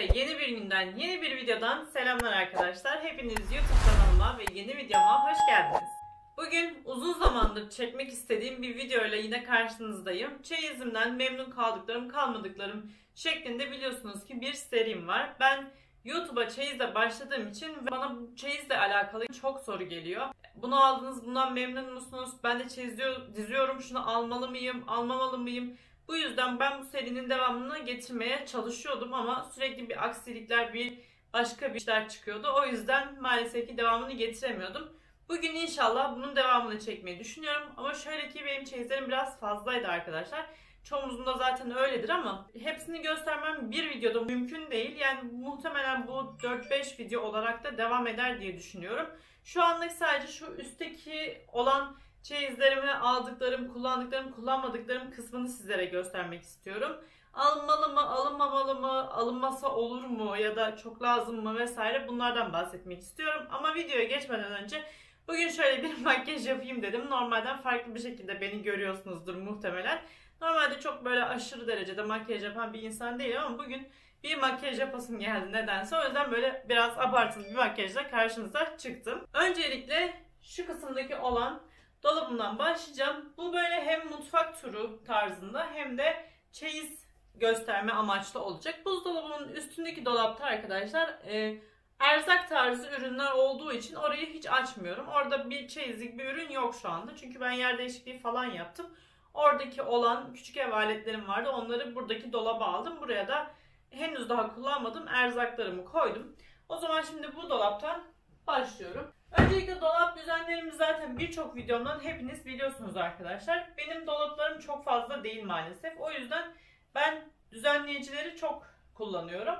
Herkese yeni bir günden, yeni bir videodan selamlar arkadaşlar. Hepiniz YouTube kanalıma ve yeni videoma hoş geldiniz. Bugün uzun zamandır çekmek istediğim bir videoyla yine karşınızdayım. Çeyizimden memnun kaldıklarım, kalmadıklarım şeklinde biliyorsunuz ki bir serim var. Ben YouTube'a çeyizle başladığım için bana çeyizle alakalı çok soru geliyor. Bunu aldınız, bundan memnun musunuz? Ben de çeyiz diziyorum, şunu almalı mıyım, almamalı mıyım? Bu yüzden ben bu serinin devamını getirmeye çalışıyordum ama sürekli bir aksilikler, bir başka bir işler çıkıyordu. O yüzden maalesef ki devamını getiremiyordum. Bugün inşallah bunun devamını çekmeyi düşünüyorum. Ama şöyle ki benim çeyizlerim biraz fazlaydı arkadaşlar. Çoğumuzun da zaten öyledir ama hepsini göstermem bir videoda mümkün değil. Yani muhtemelen bu 4-5 video olarak da devam eder diye düşünüyorum. Şu anlık sadece şu üstteki olan çeyizlerimi aldıklarım, kullandıklarım, kullanmadıklarım kısmını sizlere göstermek istiyorum. Alınmalı mı, alınmamalı mı, alınmasa olur mu ya da çok lazım mı vesaire bunlardan bahsetmek istiyorum. Ama videoya geçmeden önce bugün şöyle bir makyaj yapayım dedim. Normalden farklı bir şekilde beni görüyorsunuzdur muhtemelen. Normalde çok böyle aşırı derecede makyaj yapan bir insan değilim ama bugün bir makyaj yapasım geldi nedense. O yüzden böyle biraz abartılı bir makyajla karşınıza çıktım. Öncelikle şu kısımdaki olan dolabımdan başlayacağım. Bu böyle hem mutfak turu tarzında hem de çeyiz gösterme amaçlı olacak. Buzdolabımın üstündeki dolapta arkadaşlar e, erzak tarzı ürünler olduğu için orayı hiç açmıyorum. Orada bir çeyizlik bir ürün yok şu anda. Çünkü ben yer değişikliği falan yaptım. Oradaki olan küçük ev aletlerim vardı. Onları buradaki dolaba aldım. Buraya da henüz daha kullanmadım erzaklarımı koydum. O zaman şimdi bu dolaptan başlıyorum. Öncelikle dolap düzenlerimi zaten birçok videomdan hepiniz biliyorsunuz arkadaşlar. Benim dolaplarım çok fazla değil maalesef. O yüzden ben düzenleyicileri çok kullanıyorum.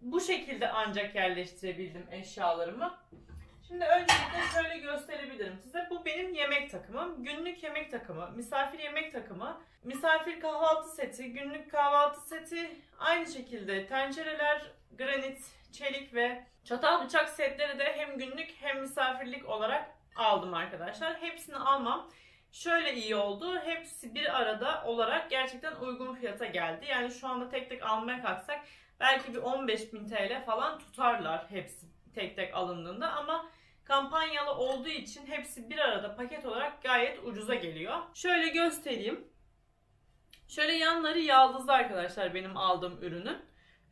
Bu şekilde ancak yerleştirebildim eşyalarımı. Şimdi öncelikle şöyle gösterebilirim size. Bu benim yemek takımım. Günlük yemek takımı, misafir yemek takımı, misafir kahvaltı seti, günlük kahvaltı seti, aynı şekilde tencereler, granit, çelik ve çatal bıçak setleri de hem günlük hem misafirlik olarak aldım arkadaşlar. Hepsini almam şöyle iyi oldu. Hepsi bir arada olarak gerçekten uygun fiyata geldi. Yani şu anda tek tek almaya kalksak belki bir 15.000 TL falan tutarlar hepsi tek tek alındığında ama kampanyalı olduğu için hepsi bir arada paket olarak gayet ucuza geliyor. Şöyle göstereyim. Şöyle yanları yaldızlı arkadaşlar benim aldığım ürünün.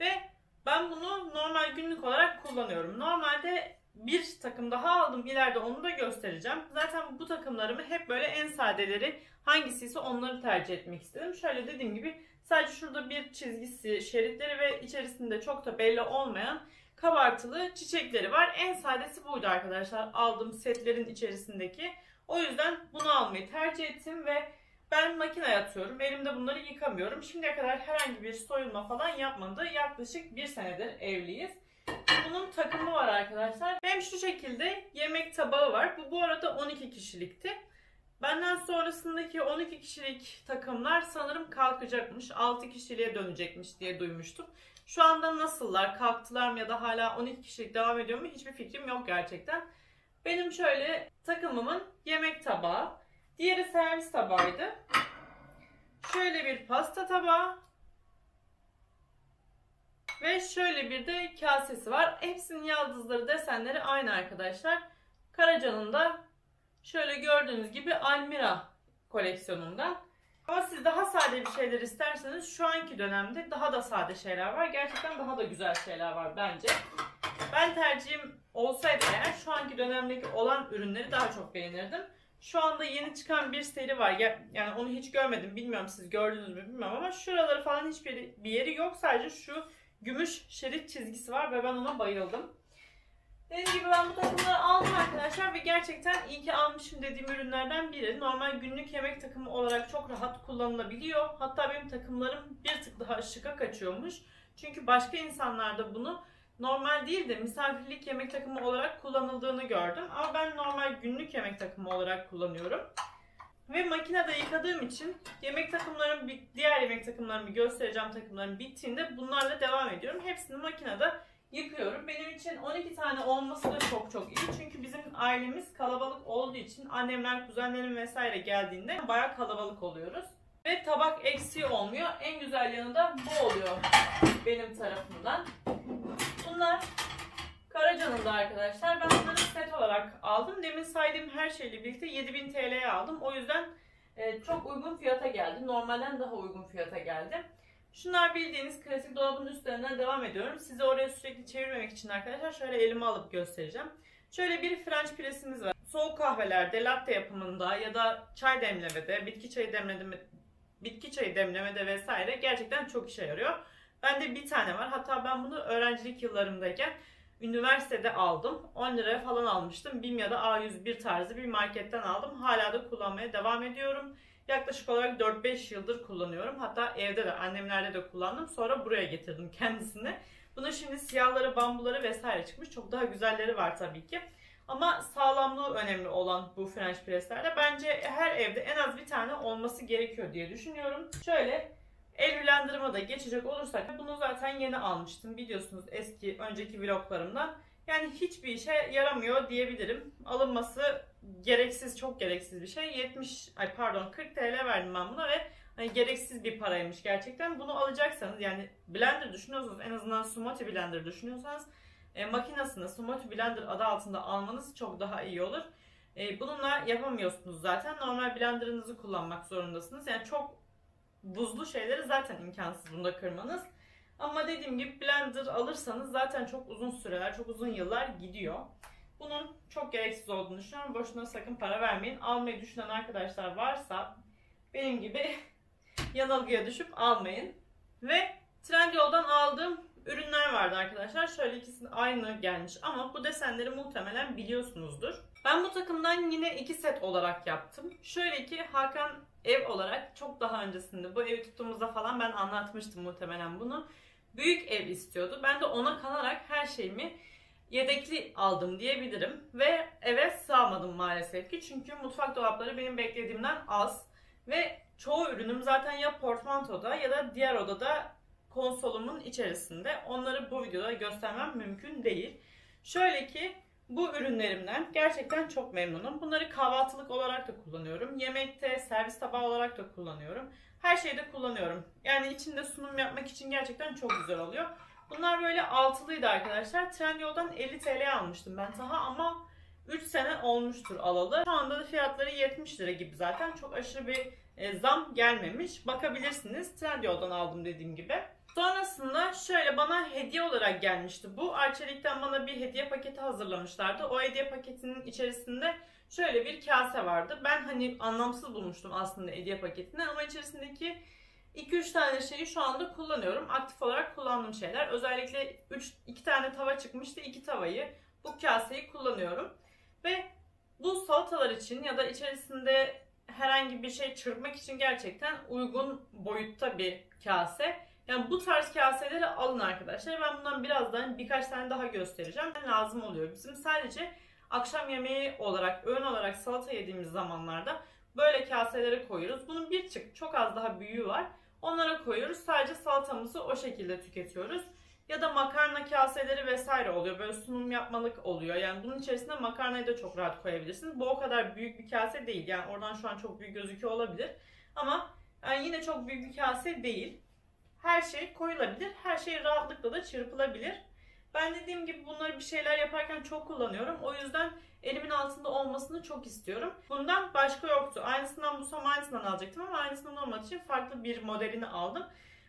Ve ben bunu normal günlük olarak kullanıyorum. Normalde bir takım daha aldım. İleride onu da göstereceğim. Zaten bu takımlarımı hep böyle en sadeleri hangisiyse onları tercih etmek istedim. Şöyle dediğim gibi sadece şurada bir çizgisi, şeritleri ve içerisinde çok da belli olmayan kabartılı çiçekleri var. En sadesi buydu arkadaşlar aldığım setlerin içerisindeki. O yüzden bunu almayı tercih ettim ve ben makineye atıyorum. Elimde bunları yıkamıyorum. Şimdiye kadar herhangi bir soyulma falan yapmadı. Yaklaşık bir senedir evliyiz. Bunun takımı var arkadaşlar. Hem şu şekilde yemek tabağı var. Bu bu arada 12 kişilikti. Benden sonrasındaki 12 kişilik takımlar sanırım kalkacakmış. 6 kişiliğe dönecekmiş diye duymuştum. Şu anda nasıllar? Kalktılar mı ya da hala 12 kişilik devam ediyor mu? Hiçbir fikrim yok gerçekten. Benim şöyle takımımın yemek tabağı. Diğeri servis tabağıydı. Şöyle bir pasta tabağı. Ve şöyle bir de kasesi var. Hepsinin yaldızları, desenleri aynı arkadaşlar. Karaca'nın da şöyle gördüğünüz gibi Almira koleksiyonundan. Ama siz daha sade bir şeyler isterseniz şu anki dönemde daha da sade şeyler var. Gerçekten daha da güzel şeyler var bence. Ben tercihim olsaydı eğer şu anki dönemdeki olan ürünleri daha çok beğenirdim. Şu anda yeni çıkan bir seri var. Ya- Yani onu hiç görmedim. Bilmiyorum siz gördünüz mü bilmiyorum ama şuraları falan hiçbir bir yeri yok. Sadece şu gümüş şerit çizgisi var ve ben ona bayıldım. Dediğim gibi ben bu takımları aldım arkadaşlar ve gerçekten iyi ki almışım dediğim ürünlerden biri. Normal günlük yemek takımı olarak çok rahat kullanılabiliyor. Hatta benim takımlarım bir tık daha şıka kaçıyormuş. Çünkü başka insanlar da bunu normal değil de misafirlik yemek takımı olarak kullanıldığını gördüm. Ama ben normal günlük yemek takımı olarak kullanıyorum. Ve makinede yıkadığım için yemek takımlarım, diğer yemek takımlarımı göstereceğim takımlarım bittiğinde bunlarla devam ediyorum. Hepsini makinede yıkıyorum. Benim için 12 tane olması da çok çok iyi. Çünkü bizim ailemiz kalabalık olduğu için annemler, kuzenlerim vesaire geldiğinde bayağı kalabalık oluyoruz. Ve tabak eksiği olmuyor. En güzel yanı da bu oluyor benim tarafımdan. Bunlar Karaca'nın da arkadaşlar. Ben bunları set olarak aldım. Demin saydığım her şeyle birlikte 7000 TL'ye aldım. O yüzden e, çok uygun fiyata geldi. Normalden daha uygun fiyata geldi. Şunlar bildiğiniz klasik dolabın üstlerinden devam ediyorum. Sizi oraya sürekli çevirmemek için arkadaşlar şöyle elime alıp göstereceğim. Şöyle bir French presimiz var. Soğuk kahvelerde, latte yapımında ya da çay demlemede, bitki çayı demleme, bitki çayı demlemede vesaire gerçekten çok işe yarıyor. Bende bir tane var. Hatta ben bunu öğrencilik yıllarımdayken üniversitede aldım. 10 liraya falan almıştım. BİM ya da A101 tarzı bir marketten aldım. Hala da kullanmaya devam ediyorum. Yaklaşık olarak 4-5 yıldır kullanıyorum. Hatta evde de annemlerde de kullandım. Sonra buraya getirdim kendisini. Bunun şimdi siyahları, bambuları vesaire çıkmış. Çok daha güzelleri var tabii ki. Ama sağlamlığı önemli olan bu French presslerde bence her evde en az bir tane olması gerekiyor diye düşünüyorum. Şöyle blenderıma da geçecek olursak bunu zaten yeni almıştım biliyorsunuz eski önceki vloglarımdan. Yani hiçbir işe yaramıyor diyebilirim. Alınması gereksiz, çok gereksiz bir şey. 70, ay pardon 40 TL verdim ben buna ve hani gereksiz bir paraymış gerçekten. Bunu alacaksanız yani blender düşünüyorsanız en azından smoothie blender düşünüyorsanız e, makinesini smoothie blender adı altında almanız çok daha iyi olur. E, bununla yapamıyorsunuz zaten. Normal blenderınızı kullanmak zorundasınız. Yani çok buzlu şeyleri zaten imkansız bunda kırmanız. Ama dediğim gibi blender alırsanız zaten çok uzun süreler, çok uzun yıllar gidiyor. Bunun çok gereksiz olduğunu düşünüyorum. Boşuna sakın para vermeyin. Almayı düşünen arkadaşlar varsa benim gibi yanılgıya düşüp almayın. Ve Trendyol'dan aldığım ürünler vardı arkadaşlar. Şöyle ikisi aynı gelmiş ama bu desenleri muhtemelen biliyorsunuzdur. Ben bu takımdan yine iki set olarak yaptım. Şöyle ki Hakan ev olarak çok daha öncesinde bu evi tuttuğumuzda falan ben anlatmıştım muhtemelen bunu. Büyük ev istiyordu. Ben de ona kanarak her şeyimi yedekli aldım diyebilirim. Ve eve sığamadım maalesef ki. Çünkü mutfak dolapları benim beklediğimden az. Ve çoğu ürünüm zaten ya portmantoda ya da diğer odada konsolumun içerisinde. Onları bu videoda göstermem mümkün değil. Şöyle ki bu ürünlerimden gerçekten çok memnunum. Bunları kahvaltılık olarak da kullanıyorum. Yemekte, servis tabağı olarak da kullanıyorum. Her şeyde kullanıyorum. Yani içinde sunum yapmak için gerçekten çok güzel oluyor. Bunlar böyle altılıydı arkadaşlar. Trendyol'dan 50 TL almıştım ben daha ama 3 sene olmuştur alalı. Şu anda da fiyatları 70 lira gibi zaten. Çok aşırı bir e, zam gelmemiş. Bakabilirsiniz. Trendyol'dan aldım dediğim gibi. Sonrasında şöyle bana hediye olarak gelmişti. Bu Arçelik'ten bana bir hediye paketi hazırlamışlardı. O hediye paketinin içerisinde şöyle bir kase vardı. Ben hani anlamsız bulmuştum aslında hediye paketini ama içerisindeki 2-3 tane şeyi şu anda kullanıyorum. Aktif olarak kullandığım şeyler. Özellikle 3 2 tane tava çıkmıştı. 2 tavayı bu kaseyi kullanıyorum. Ve bu salatalar için ya da içerisinde herhangi bir şey çırpmak için gerçekten uygun boyutta bir kase. Yani bu tarz kaseleri alın arkadaşlar. Ben bundan birazdan birkaç tane daha göstereceğim. Lazım oluyor. Bizim sadece akşam yemeği olarak, öğün olarak salata yediğimiz zamanlarda böyle kaselere koyuyoruz. Bunun bir çık çok az daha büyüğü var. Onlara koyuyoruz. Sadece salatamızı o şekilde tüketiyoruz. Ya da makarna kaseleri vesaire oluyor. Böyle sunum yapmalık oluyor. Yani bunun içerisine makarnayı da çok rahat koyabilirsiniz. Bu o kadar büyük bir kase değil. Yani oradan şu an çok büyük gözüküyor olabilir. Ama yani yine çok büyük bir kase değil her şey koyulabilir. Her şey rahatlıkla da çırpılabilir. Ben dediğim gibi bunları bir şeyler yaparken çok kullanıyorum. O yüzden elimin altında olmasını çok istiyorum. Bundan başka yoktu. Aynısından bulsam aynısından alacaktım ama aynısından olmadığı için farklı bir modelini aldım.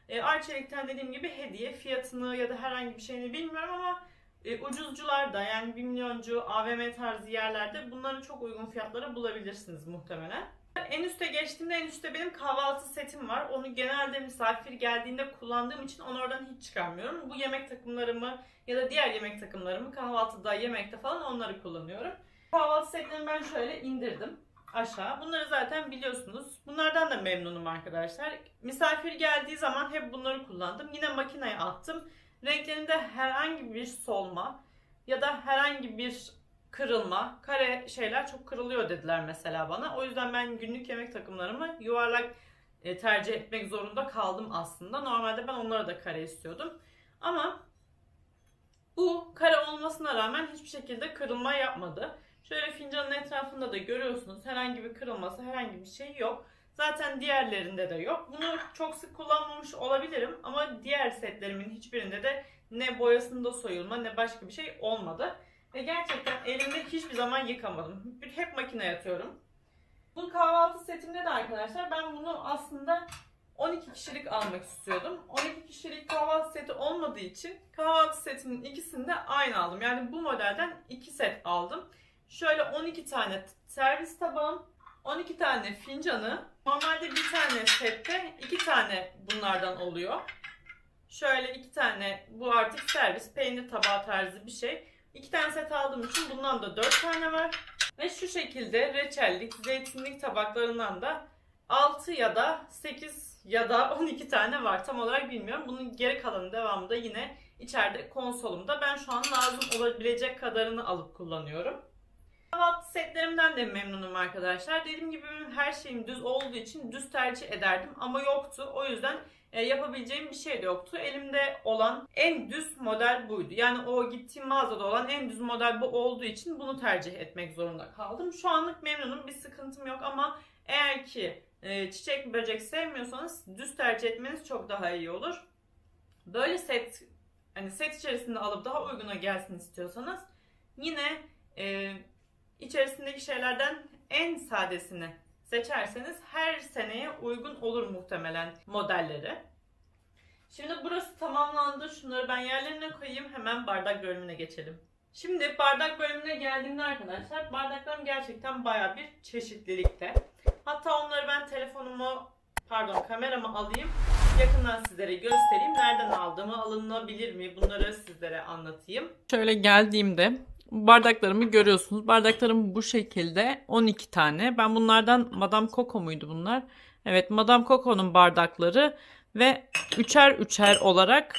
E, Arçelik'ten dediğim gibi hediye fiyatını ya da herhangi bir şeyini bilmiyorum ama e, ucuzcularda yani 1 milyoncu AVM tarzı yerlerde bunları çok uygun fiyatlara bulabilirsiniz muhtemelen. En üste geçtiğimde en üstte benim kahvaltı setim var. Onu genelde misafir geldiğinde kullandığım için onu oradan hiç çıkarmıyorum. Bu yemek takımlarımı ya da diğer yemek takımlarımı kahvaltıda, yemekte falan onları kullanıyorum. Kahvaltı setlerini ben şöyle indirdim aşağı. Bunları zaten biliyorsunuz. Bunlardan da memnunum arkadaşlar. Misafir geldiği zaman hep bunları kullandım. Yine makineye attım. Renklerinde herhangi bir solma ya da herhangi bir kırılma, kare şeyler çok kırılıyor dediler mesela bana. O yüzden ben günlük yemek takımlarımı yuvarlak e, tercih etmek zorunda kaldım aslında. Normalde ben onlara da kare istiyordum. Ama bu kare olmasına rağmen hiçbir şekilde kırılma yapmadı. Şöyle fincanın etrafında da görüyorsunuz herhangi bir kırılması, herhangi bir şey yok. Zaten diğerlerinde de yok. Bunu çok sık kullanmamış olabilirim ama diğer setlerimin hiçbirinde de ne boyasında soyulma ne başka bir şey olmadı. Ve gerçekten elimde hiçbir zaman yıkamadım. Hep makineye atıyorum. Bu kahvaltı setimde de arkadaşlar ben bunu aslında 12 kişilik almak istiyordum. 12 kişilik kahvaltı seti olmadığı için kahvaltı setinin ikisini de aynı aldım. Yani bu modelden 2 set aldım. Şöyle 12 tane servis tabağım, 12 tane fincanı. Normalde bir tane sette 2 tane bunlardan oluyor. Şöyle 2 tane bu artık servis peynir tabağı tarzı bir şey. 2 tane set aldığım için bundan da 4 tane var. Ve şu şekilde reçellik, zeytinlik tabaklarından da 6 ya da 8 ya da 12 tane var. Tam olarak bilmiyorum. Bunun geri kalanı devamında yine içeride konsolumda. Ben şu an lazım olabilecek kadarını alıp kullanıyorum. Kahvaltı setlerimden de memnunum arkadaşlar. Dediğim gibi her şeyim düz olduğu için düz tercih ederdim ama yoktu. O yüzden e, yapabileceğim bir şey de yoktu. Elimde olan en düz model buydu. Yani o gittiğim mağazada olan en düz model bu olduğu için bunu tercih etmek zorunda kaldım. Şu anlık memnunum. Bir sıkıntım yok ama eğer ki e, çiçek böcek sevmiyorsanız düz tercih etmeniz çok daha iyi olur. Böyle set hani set içerisinde alıp daha uyguna gelsin istiyorsanız yine e, içerisindeki şeylerden en sadesini seçerseniz her seneye uygun olur muhtemelen modelleri. Şimdi burası tamamlandı. Şunları ben yerlerine koyayım. Hemen bardak bölümüne geçelim. Şimdi bardak bölümüne geldiğimde arkadaşlar bardaklarım gerçekten baya bir çeşitlilikte. Hatta onları ben telefonumu pardon kameramı alayım. Yakından sizlere göstereyim. Nereden aldığımı alınabilir mi bunları sizlere anlatayım. Şöyle geldiğimde bardaklarımı görüyorsunuz. Bardaklarım bu şekilde 12 tane. Ben bunlardan Madame Coco muydu bunlar? Evet Madame Coco'nun bardakları ve üçer üçer olarak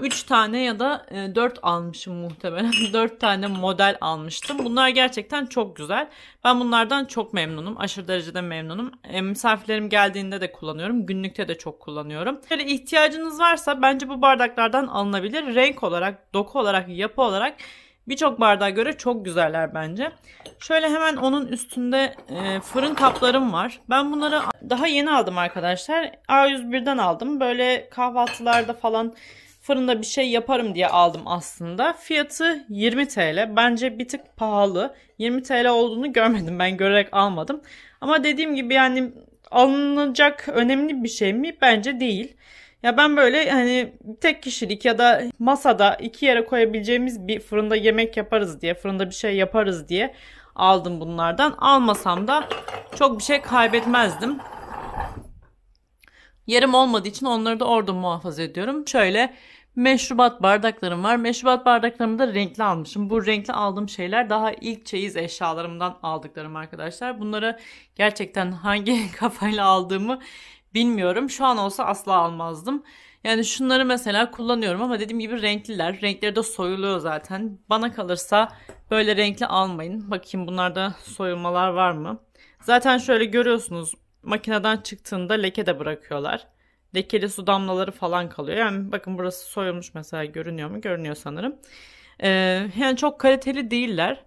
3 tane ya da 4 e, almışım muhtemelen. 4 tane model almıştım. Bunlar gerçekten çok güzel. Ben bunlardan çok memnunum. Aşırı derecede memnunum. E, misafirlerim geldiğinde de kullanıyorum. Günlükte de çok kullanıyorum. Böyle ihtiyacınız varsa bence bu bardaklardan alınabilir. Renk olarak, doku olarak, yapı olarak Birçok bardağa göre çok güzeller bence. Şöyle hemen onun üstünde e, fırın kaplarım var. Ben bunları daha yeni aldım arkadaşlar. A101'den aldım. Böyle kahvaltılarda falan fırında bir şey yaparım diye aldım aslında. Fiyatı 20 TL. Bence bir tık pahalı. 20 TL olduğunu görmedim. Ben görerek almadım. Ama dediğim gibi yani alınacak önemli bir şey mi? Bence değil. Ya ben böyle hani tek kişilik ya da masada iki yere koyabileceğimiz bir fırında yemek yaparız diye, fırında bir şey yaparız diye aldım bunlardan. Almasam da çok bir şey kaybetmezdim. Yerim olmadığı için onları da orada muhafaza ediyorum. Şöyle meşrubat bardaklarım var. Meşrubat bardaklarımı da renkli almışım. Bu renkli aldığım şeyler daha ilk çeyiz eşyalarımdan aldıklarım arkadaşlar. Bunları gerçekten hangi kafayla aldığımı Bilmiyorum. Şu an olsa asla almazdım. Yani şunları mesela kullanıyorum ama dediğim gibi renkliler. Renkleri de soyuluyor zaten. Bana kalırsa böyle renkli almayın. Bakayım bunlarda soyulmalar var mı? Zaten şöyle görüyorsunuz makineden çıktığında leke de bırakıyorlar. Lekeli su damlaları falan kalıyor. Yani bakın burası soyulmuş mesela görünüyor mu? Görünüyor sanırım. Ee, yani çok kaliteli değiller.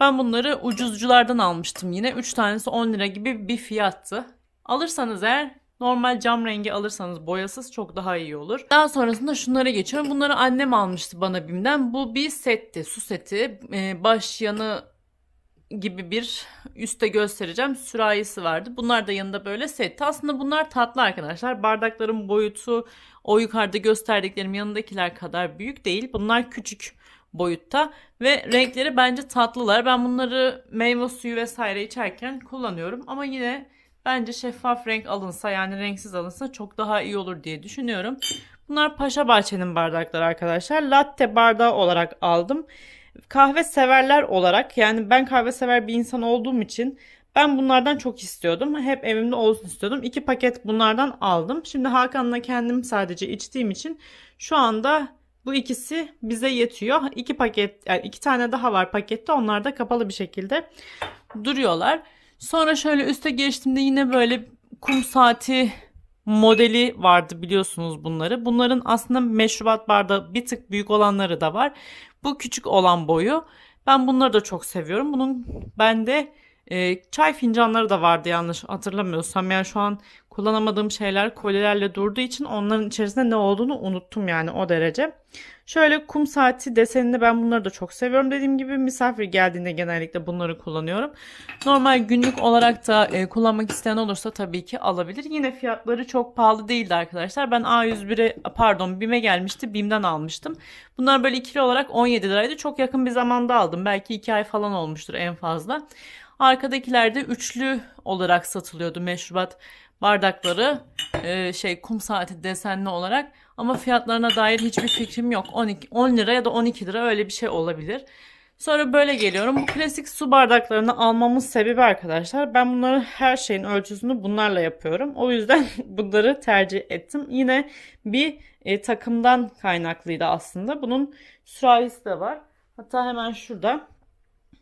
Ben bunları ucuzculardan almıştım yine. 3 tanesi 10 lira gibi bir fiyattı. Alırsanız eğer Normal cam rengi alırsanız boyasız çok daha iyi olur. Daha sonrasında şunlara geçiyorum. Bunları annem almıştı bana BİM'den. Bu bir setti, su seti. Ee, baş yanı gibi bir üstte göstereceğim sürahisi vardı. Bunlar da yanında böyle setti. Aslında bunlar tatlı arkadaşlar. Bardakların boyutu o yukarıda gösterdiklerim yanındakiler kadar büyük değil. Bunlar küçük boyutta ve renkleri bence tatlılar. Ben bunları meyve suyu vesaire içerken kullanıyorum ama yine Bence şeffaf renk alınsa yani renksiz alınsa çok daha iyi olur diye düşünüyorum. Bunlar Paşa Bahçe'nin bardakları arkadaşlar. Latte bardağı olarak aldım. Kahve severler olarak yani ben kahve sever bir insan olduğum için ben bunlardan çok istiyordum. Hep evimde olsun istiyordum. İki paket bunlardan aldım. Şimdi Hakan'la kendim sadece içtiğim için şu anda bu ikisi bize yetiyor. İki paket yani iki tane daha var pakette. Onlar da kapalı bir şekilde duruyorlar. Sonra şöyle üste geçtiğimde yine böyle kum saati modeli vardı biliyorsunuz bunları. Bunların aslında meşrubat barda bir tık büyük olanları da var. Bu küçük olan boyu. Ben bunları da çok seviyorum. Bunun bende E, çay fincanları da vardı yanlış hatırlamıyorsam. Yani şu an kullanamadığım şeyler kolilerle durduğu için onların içerisinde ne olduğunu unuttum yani o derece. Şöyle kum saati desenini ben bunları da çok seviyorum. Dediğim gibi misafir geldiğinde genellikle bunları kullanıyorum. Normal günlük olarak da e, kullanmak isteyen olursa tabii ki alabilir. Yine fiyatları çok pahalı değildi arkadaşlar. Ben A101'e pardon BİM'e gelmişti. BİM'den almıştım. Bunlar böyle ikili olarak 17 liraydı. Çok yakın bir zamanda aldım. Belki 2 ay falan olmuştur en fazla. Arkadakilerde üçlü olarak satılıyordu meşrubat bardakları e, şey kum saati desenli olarak ama fiyatlarına dair hiçbir fikrim yok. 12 10 lira ya da 12 lira öyle bir şey olabilir. Sonra böyle geliyorum. Bu klasik su bardaklarını almamın sebebi arkadaşlar. Ben bunları her şeyin ölçüsünü bunlarla yapıyorum. O yüzden bunları tercih ettim. Yine bir e, takımdan kaynaklıydı aslında. Bunun sürahisi de var. Hatta hemen şurada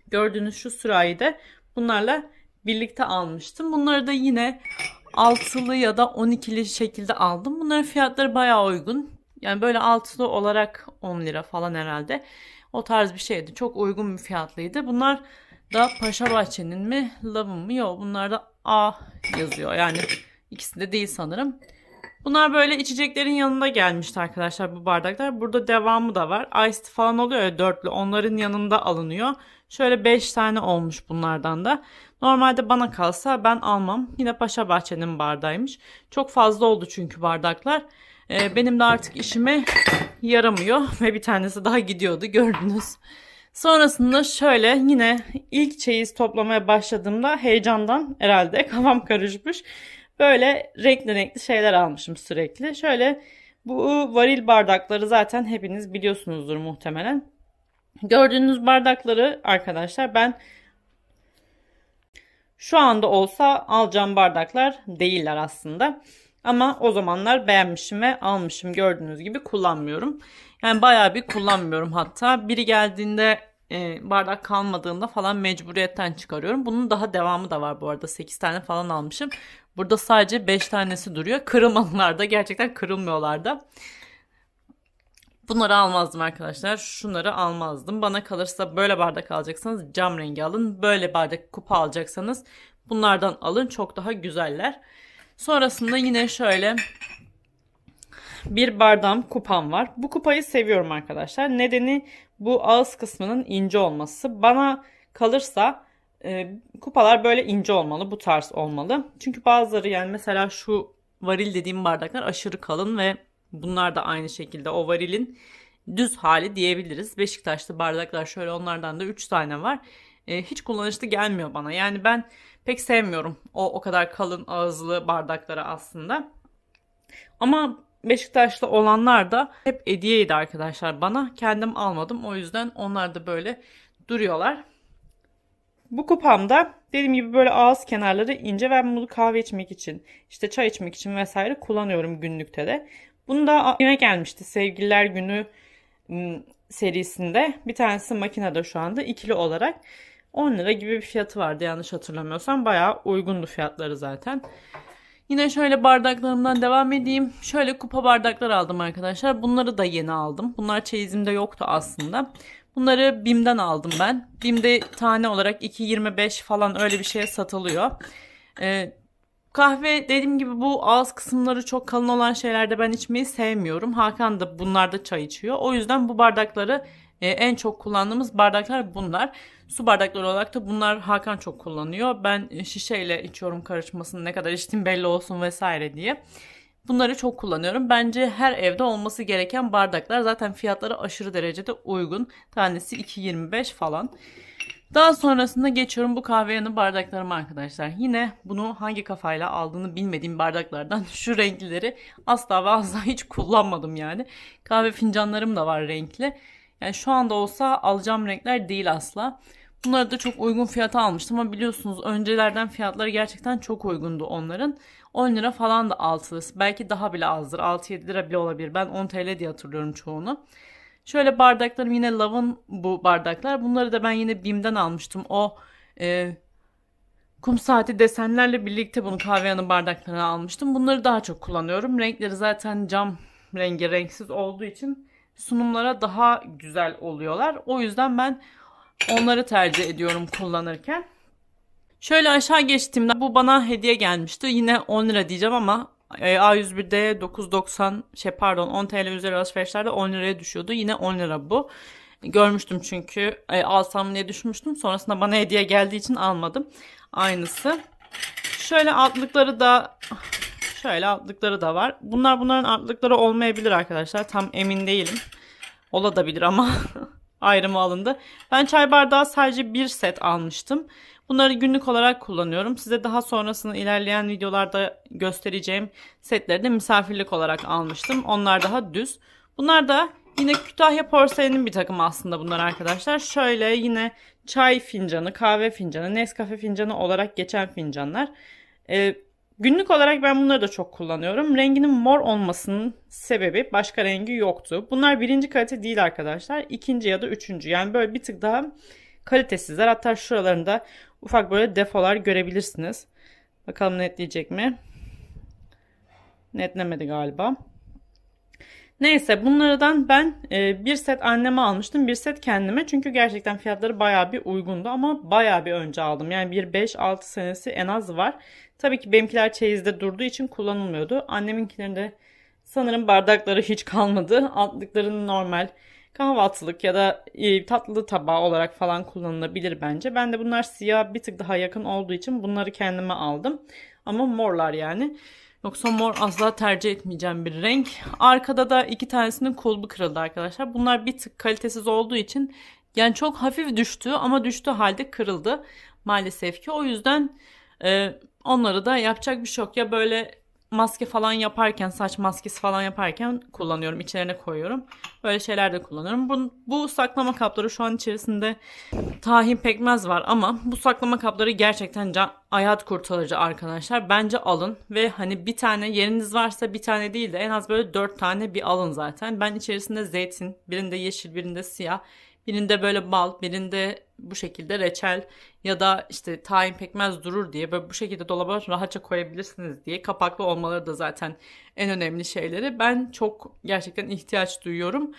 gördüğünüz şu sürahi de bunlarla birlikte almıştım. Bunları da yine altılı ya da 12'li şekilde aldım. Bunların fiyatları bayağı uygun. Yani böyle altılı olarak 10 lira falan herhalde. O tarz bir şeydi. Çok uygun bir fiyatlıydı. Bunlar da Paşa Bahçe'nin mi, Love'ın mı? Yok bunlar da A yazıyor. Yani ikisinde değil sanırım. Bunlar böyle içeceklerin yanında gelmişti arkadaşlar bu bardaklar. Burada devamı da var. Iced falan oluyor ya dörtlü. Onların yanında alınıyor. Şöyle 5 tane olmuş bunlardan da. Normalde bana kalsa ben almam. Yine Paşa Bahçe'nin bardağıymış. Çok fazla oldu çünkü bardaklar. Ee, benim de artık işime yaramıyor. Ve bir tanesi daha gidiyordu gördünüz. Sonrasında şöyle yine ilk çeyiz toplamaya başladığımda heyecandan herhalde kafam karışmış. Böyle renkli renkli şeyler almışım sürekli. Şöyle bu varil bardakları zaten hepiniz biliyorsunuzdur muhtemelen. Gördüğünüz bardakları arkadaşlar ben şu anda olsa alacağım bardaklar değiller aslında. Ama o zamanlar beğenmişim ve almışım. Gördüğünüz gibi kullanmıyorum. Yani bayağı bir kullanmıyorum hatta. Biri geldiğinde e, bardak kalmadığında falan mecburiyetten çıkarıyorum. Bunun daha devamı da var bu arada. 8 tane falan almışım. Burada sadece 5 tanesi duruyor. Kırılmadılar da gerçekten kırılmıyorlar da. Bunları almazdım arkadaşlar. Şunları almazdım. Bana kalırsa böyle bardak alacaksanız cam rengi alın. Böyle bardak kupa alacaksanız bunlardan alın. Çok daha güzeller. Sonrasında yine şöyle bir bardağım kupam var. Bu kupayı seviyorum arkadaşlar. Nedeni bu ağız kısmının ince olması. Bana kalırsa e, kupalar böyle ince olmalı. Bu tarz olmalı. Çünkü bazıları yani mesela şu varil dediğim bardaklar aşırı kalın ve Bunlar da aynı şekilde o varilin düz hali diyebiliriz. Beşiktaşlı bardaklar şöyle onlardan da 3 tane var. E, hiç kullanışlı gelmiyor bana. Yani ben pek sevmiyorum o o kadar kalın ağızlı bardakları aslında. Ama Beşiktaşlı olanlar da hep hediyeydi arkadaşlar bana. Kendim almadım. O yüzden onlar da böyle duruyorlar. Bu kupamda dediğim gibi böyle ağız kenarları ince. Ben bunu kahve içmek için, işte çay içmek için vesaire kullanıyorum günlükte de. Bunu da yine gelmişti Sevgililer Günü serisinde. Bir tanesi makinede şu anda ikili olarak 10 lira gibi bir fiyatı vardı yanlış hatırlamıyorsam. Bayağı uygundu fiyatları zaten. Yine şöyle bardaklarımdan devam edeyim. Şöyle kupa bardaklar aldım arkadaşlar. Bunları da yeni aldım. Bunlar çeyizimde yoktu aslında. Bunları BİM'den aldım ben. BİM'de tane olarak 2.25 falan öyle bir şeye satılıyor. Ee, Kahve dediğim gibi bu ağız kısımları çok kalın olan şeylerde ben içmeyi sevmiyorum. Hakan da bunlarda çay içiyor. O yüzden bu bardakları e, en çok kullandığımız bardaklar bunlar. Su bardakları olarak da bunlar Hakan çok kullanıyor. Ben şişeyle içiyorum karışmasını ne kadar içtiğim belli olsun vesaire diye. Bunları çok kullanıyorum. Bence her evde olması gereken bardaklar. Zaten fiyatları aşırı derecede uygun. Tanesi 2.25 falan. Daha sonrasında geçiyorum bu kahve yanı bardaklarıma arkadaşlar. Yine bunu hangi kafayla aldığını bilmediğim bardaklardan şu renklileri asla ve asla hiç kullanmadım yani. Kahve fincanlarım da var renkli. Yani şu anda olsa alacağım renkler değil asla. Bunları da çok uygun fiyata almıştım ama biliyorsunuz öncelerden fiyatları gerçekten çok uygundu onların. 10 lira falan da altılısı. Belki daha bile azdır. 6-7 lira bile olabilir. Ben 10 TL diye hatırlıyorum çoğunu. Şöyle bardaklarım yine Love'ın bu bardaklar. Bunları da ben yine BİM'den almıştım. O e, kum saati desenlerle birlikte bunu kahveyanın bardaklarına almıştım. Bunları daha çok kullanıyorum. Renkleri zaten cam rengi renksiz olduğu için sunumlara daha güzel oluyorlar. O yüzden ben onları tercih ediyorum kullanırken. Şöyle aşağı geçtiğimde bu bana hediye gelmişti. Yine 10 lira diyeceğim ama A101'de 9.90 şey pardon 10 TL üzeri alışverişlerde 10 liraya düşüyordu. Yine 10 lira bu. Görmüştüm çünkü e, alsam diye düşünmüştüm. Sonrasında bana hediye geldiği için almadım. Aynısı. Şöyle altlıkları da şöyle altlıkları da var. Bunlar bunların altlıkları olmayabilir arkadaşlar. Tam emin değilim. Olabilir ama ayrımı alındı. Ben çay bardağı sadece bir set almıştım. Bunları günlük olarak kullanıyorum. Size daha sonrasında ilerleyen videolarda göstereceğim setleri de misafirlik olarak almıştım. Onlar daha düz. Bunlar da yine Kütahya porselenin bir takım aslında bunlar arkadaşlar. Şöyle yine çay fincanı, kahve fincanı, Nescafe fincanı olarak geçen fincanlar. Ee, günlük olarak ben bunları da çok kullanıyorum. Renginin mor olmasının sebebi başka rengi yoktu. Bunlar birinci kalite değil arkadaşlar. İkinci ya da üçüncü. Yani böyle bir tık daha kalitesizler. Hatta şuralarında ufak böyle defolar görebilirsiniz. Bakalım netleyecek mi? Netlemedi galiba. Neyse bunlardan ben e, bir set anneme almıştım. Bir set kendime. Çünkü gerçekten fiyatları baya bir uygundu. Ama baya bir önce aldım. Yani bir 5-6 senesi en az var. Tabii ki benimkiler çeyizde durduğu için kullanılmıyordu. Anneminkilerinde sanırım bardakları hiç kalmadı. Altlıklarının normal kahvaltılık ya da e, tatlı tabağı olarak falan kullanılabilir bence. Ben de bunlar siyah bir tık daha yakın olduğu için bunları kendime aldım. Ama morlar yani. Yoksa mor asla tercih etmeyeceğim bir renk. Arkada da iki tanesinin kulbu kırıldı arkadaşlar. Bunlar bir tık kalitesiz olduğu için yani çok hafif düştü ama düştü halde kırıldı maalesef ki. O yüzden e, onları da yapacak bir şey yok. Ya böyle maske falan yaparken, saç maskesi falan yaparken kullanıyorum. İçlerine koyuyorum. Böyle şeyler de kullanıyorum. Bu, bu saklama kapları şu an içerisinde tahin pekmez var ama bu saklama kapları gerçekten can, hayat kurtarıcı arkadaşlar. Bence alın ve hani bir tane yeriniz varsa bir tane değil de en az böyle dört tane bir alın zaten. Ben içerisinde zeytin, birinde yeşil, birinde siyah Birinde böyle bal, birinde bu şekilde reçel ya da işte tahin pekmez durur diye böyle bu şekilde dolaba rahatça koyabilirsiniz diye. Kapaklı olmaları da zaten en önemli şeyleri. Ben çok gerçekten ihtiyaç duyuyorum.